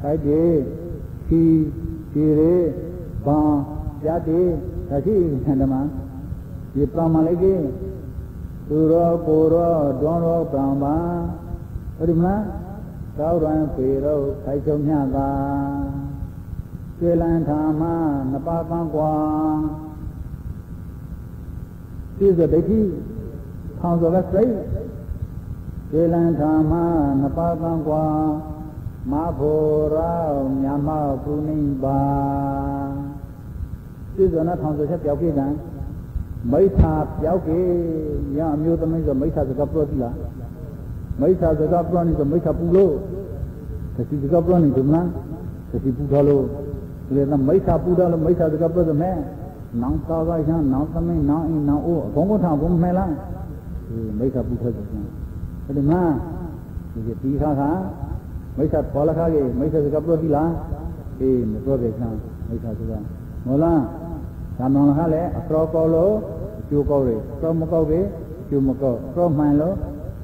ခိုက်တေခီခြေရေဘံပြတ်တေဒါရှိဓမ္မဒီပရမလေးကေသူရောကိုရောတွန်းရောပရမဟုတ်တယ်မလားသောရံပေရောခိုက်ချုံညတာကျွေလန်ထာမနပါပန်းကွာ ပြည့်စုံဒိဋ္ဌိထောင်စောကစိတ်ကျွေလန်ထာမနပါပန်းကွာမဖို့ရောမြမပုနိပါပြည့်စုံတဲ့ထောင်စောချက်ပြောက်ပြတဲ့မိစ္ဆာပြောက်ကေရအမျိုးသမီးဆိုမိစ္ဆာစကားပြောသီလားမိစ္ဆာစကားပြောနေဆိုမိစ္ဆာပူလို့သတိစကားပြောနေဒီမလားသတိပူထားလို့လေကမိစ္ဆာပူထားလို့မိစ္ဆာစကားပြောသမဲ နောင်သာကရန်နောင်သမင်းနောင်အိနောင်အိုးအကုန်ကုန်ထောင်ကုန်မဲလားဒီမိစ္ဆာပူထားဆိုရင်ဒီမှာဒီတီခါခါမိစ္ဆာပေါ်လာခါကြီးမိစ္ဆာစကားပြောသီလားအေးမပြောပဲဆန်းမိစ္ဆာစကားမဟုတ်လားသာမန်ခါလည်းအတော်ကောလို့အကျိုးကောတယ်တော့မကောက်တယ်အကျိုးမကောက်တော့မှန်လို့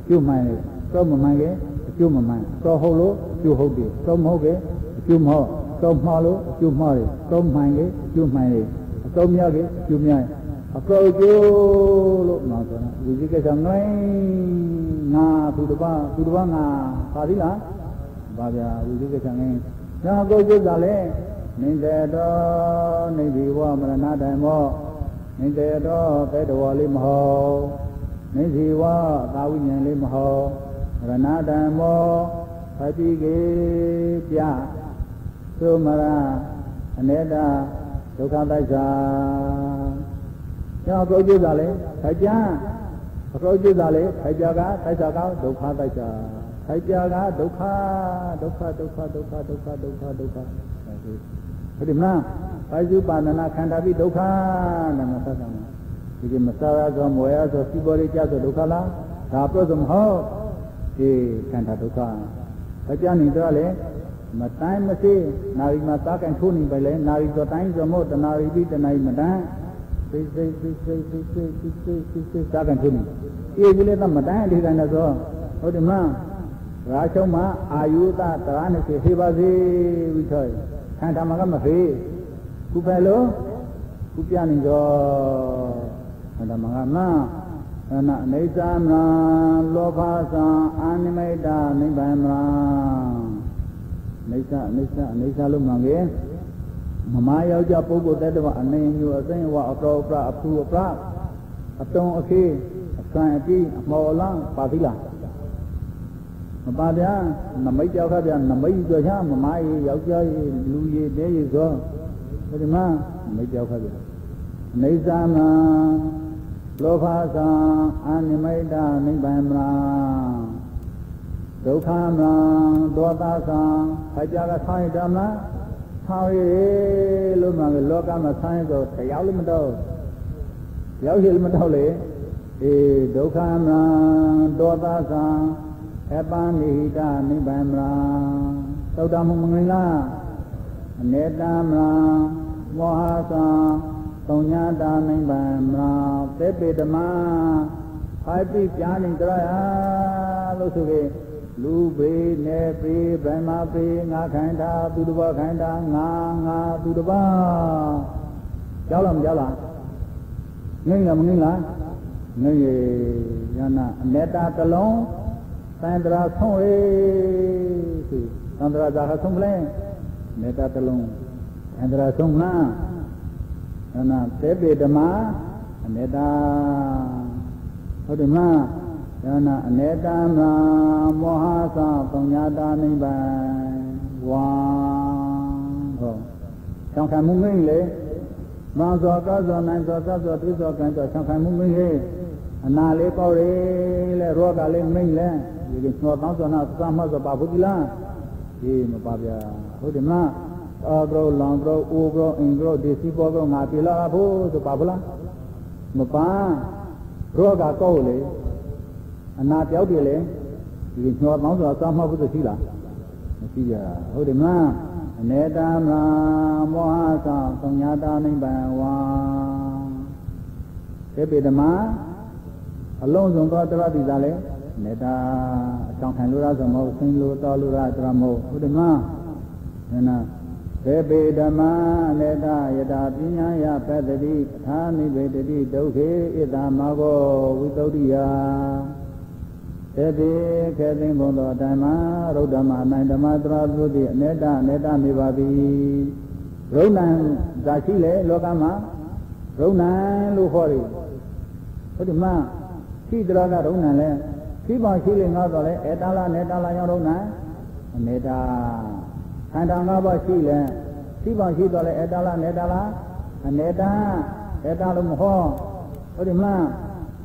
ကျိုးမှန်တယ်တော့မမှန်ရဲ့အကျိုးမမှန်တော့ဟုတ်လို့ကျိုးဟုတ်တယ်တော့မဟုတ်ရဲ့အကျိုးမဟုတ်တော့မှားလို့အကျိုးမှားတယ်တော့မှန်ရဲ့အကျိုးမှန်တယ် အတော့မြရဲ့အကျိုးမြရဲ့အကောက်ကျိုးလို့မှာဆိုတာဝိဇိကိစ္စငိုင်းငါသူတပါသူတပါငါပါသီလားပါဗျာဝိဇိကိစ္စငိုင်းဒါအကောက်ကျိုးကလည်းနိဒေတောနိဒီဝမရဏတံမောနိဒေတောတေတဝလေးမဟုတ်နိစီဝသာဝိညာဉ်လေးမဟုတ်ရဏတံမောဖတိကေပြသုမရအနေတာ ဒုက္ခတိုက်စာကျောင်းကောကျိုးတာလေခိုက်ကြအကောကျိုးတာလေခိုက်ကြကတိုက်စာကဒုက္ခတိုက်စာခိုက်ကြကဒုက္ခဒုက္ခဒုက္ခဒုက္ခဒုက္ခဒုက္ခဒုက္ခဟုတ်တယ်မလားဘာစုပါဏနာခန္ဓာပိဒုက္ခနာမသတ်တာဒီကမစားရသောမွေရသောစီပေါ်လေးကြသောဒုက္ခလားဒါပြောစမဟုတ်ဒီခန္ဓာဒုက္ခအကြနေတော့လေ မတိုင်းမစေနာရီမှာသားကန်ထိုးနေပဲလေနာရီတော့တိုင်းဆိုမို့တနာရီပြီးတနာရီမတန်းသိသိသိသိသိသိသိသိသိသိသားကန်ထိုးနေအေးကြီးလည်းတော့မတိုင်းအဒီကန်တော့ဆိုဟုတ်တယ်မလားရာချုံမှာအာယုသတရားနဲ့ခေပါစေပြီးထော်ခန္ဓာမှာကမဖေးခုပဲလို့ခုပြနေတော့ခန္ဓာမှာကမလားအနအိဋ္ဌမလားလောဘသံအာနိမိတ်တာနိဗ္ဗာန်မလား အိဋ္ဌအိဋ္ဌအိဋ္ဌလို့မှန်ကေမမယောက်ျားပုဂ္ဂိုလ်တ attva အနေမျိုးအသိဝအတော်ပရအဖူအပရအတုံအခေအဆန်အပြီးအမော်လန်းပါသီလားမပါဗျာနမိတ်ကြောက်ခဗျာနမိတ်ကြောချမမကြီးယောက်ျားကြီးလူကြီးတဲကြီးဆိုဒီမှာနမိတ်ကြောက်ခဗျာနေသာမလောဘသံအာနိမိတ်တာနိဗ္ဗာန်မလား ဒုက္ခမလားဒေါသသံခကြကဆိုင်ဓမ္မဆောင်းရည်လို့မှလည်းလောကမှာဆိုင်ဆိုတရားလည်းမတော့ရောက်ရှိလည်းမတော့လေအေးဒုက္ခမလားဒေါသသံအပန္နိဟိတနိဗ္ဗာန်မလားသုတ္တမမင်္ဂလာအနေတမလားမောဟသံသုံညာတာနိဗ္ဗာန်မလားသေပေဓမ္မဖိုက်ပိပြာနေကြရလို့ဆိုကြ လူပေနေပေဗြဟ္မာပေငါခိုင်တာသူတစ်ပါးခိုင်တာငါငါသူတစ်ပါးကြောက်လားမကြောက်လားငိမ့်လားမငိမ့်လားငိမ့်ရယနာအမေတ္တာတလုံးသန္တရာဆုံးဝေးဆိုသန္တရာဇာခဆုံးကလေးမေတ္တာတလုံးသန္တရာဆုံးလားဟနာသေပေဓမ္မအမေတ္တာဟုတ်တယ်မလား ဒါနာအနေတမမောဟသပုံညာတာနိဗ္ဗာန်ဝါဟောဆောင်ခံမှုမင်းလေမဇောကဇောနိုင်ဇောသဇောတိဇောကံဇောဆောင်ခံမှုမင်းလေအနာလေးပေါ့လေလေရောဂါလေးမင်းလေဒီကညောတောင်းဆိုနာသမတ်ဆိုပါဘူးလားဒီမပါဗျာဟုတ်တယ်မလားအော်ဘရောလောင်ဘရောအိုဘရောအင်ဘရောဒီစီပေါ်ဘရောငါပြေလာဖို့ဆိုပါဘူးလားမပါရောဂါကောက်လေ အနာပြောက်တယ်လေဒီညောတောင်းဆိုတာသမတ်ဘူးရှိလားမရှိကြဟုတ်တယ်မလားအနေတမမောဟသောသုံးညာတာနိဗ္ဗာန်ဝါသေပေဓမ္မအလုံးစုံသောတရတိသာလေမေတ္တာအကြောင်းခံလို့ရဆိုမဟုတ်ဆင်းလို့တော်လို့ရတရမဟုတ်ဟုတ်တယ်မလားနာသေပေဓမ္မမေတ္တာယတာပညာယပတ္တိသာနိဗ္ဗေတတိဒုက္ခေဣတမဘောဝိသုဒ္ဓိယ သေပေခေသိင်ဘုံသောဓမ္မရုဒ္ဓမနိုင်ဓမ္မတရာသုတိအမေတ္တာမေတ္တာမိပါပြီရုံဏံဇာရှိလေလောကမှာရုံဏံလို့ခေါ်တယ်ဟုတ်တယ်မရှိတရာကရုံဏံလဲရှိပါရှိလေငါတော့လေအေတလာနေတလာရောက်ရုံဏံအမေတ္တာခန္ဓာ၅ပါးရှိလဲရှိပါရှိတော့လေအေတလာနေတလာအနေတအေတလို့မဟောဟုတ်တယ်မ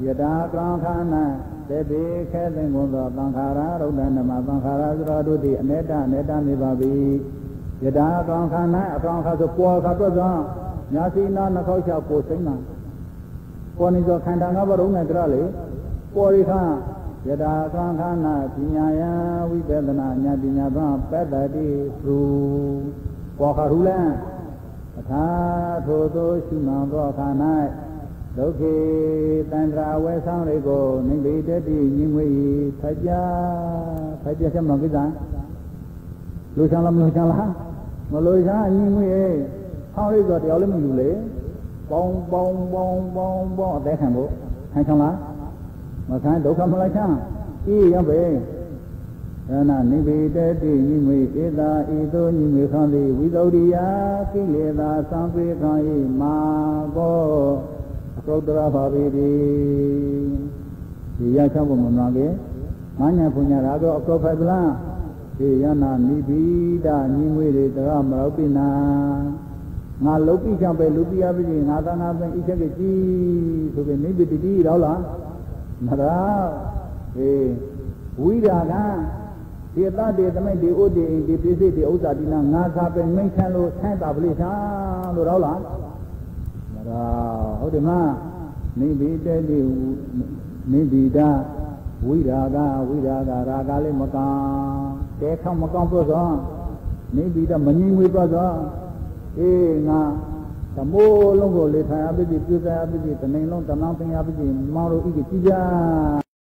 ယတာကံခန္ဓာ သေပိခဲသင်ကုန်သောသံခါရရုဒ္ဓနမသံခါရသရတို့သည်အမေတအမေတနေပါပြီယတာကံခန္ဓာအကောင်ခါဆိုပေါ်ခါတော့သောညာစီနာနှခေါက်ချကိုစိမ့်မှာပေါ်နေသောခန္ဓာငါးပါးလုံးနဲ့ကြရလေပေါ်ရိခယတာကံခန္ဓာပညာယဝိပဒနာညာပညာသောပတ္တတိသူပေါ်ခါရူလံအခါထိုသို့ရှိမှန်သောအခါ၌ ဒုက္ခေတန္တရာဝဲဆောင်လေးကိုနိဗ္ဗိတတိညီငွေဖကြဖကြချက်မကိစ္စလူချမ်းလားမလူချမ်းလားမလူချမ်းညီငွေဆောင်းလေးဆိုတရားလေးမလူလေပေါင်းပေါင်းပေါင်းပေါင်းပေါင်းအသက်ခံဖို့ခံချမ်းလားမခံဒုက္ခမလိုက်ချမ်းအေးရပဲဒါနနိဗ္ဗိတတိညီငွေဧတာဤသို့ညီငွေခံသည်ဝိသုဒ္ဓိယကိလေသာသံပေခံ၏မာဘော သုတ္တရာဘာဝိတိဒီရချောင်းကိုမနာကေမညာဖွညာရာတော့အကောဖက်သလားဒီယနာနိဗိဒညီငွေတွေတရမလောက်ပိနာငါလုတ်ပိချံပဲလူပိယပိငါသာငါပင်ဣချက်ကကြည်ဆိုပြီးနိဗ္ဗတိတိတော့လားမရာအေးဝိရာကဒီတတေသမိတ်ဒီဥဒိဒီပိစိဒီဥစ္စာဒီနာငါသာပဲမိတ်ဆန်းလို့ဆန်းတာပလိသာလို့တော့လား ရာဟုတ်တယ်မနိဗ္ဗိတတိနိဗ္ဗိဒဝိရာဂဝိရာဂရာဂလေးမကံတဲခေါမကောင်းပြောသောနိဗ္ဗိဒမငြင်းငွေပြောသောအေးငါသမိုးလုံးကိုလေထိုင်အပိတိပြုစားအပိတိတနေလုံးတမန်ပညာအပိတိမောင်တို့ဤကြည်ကြ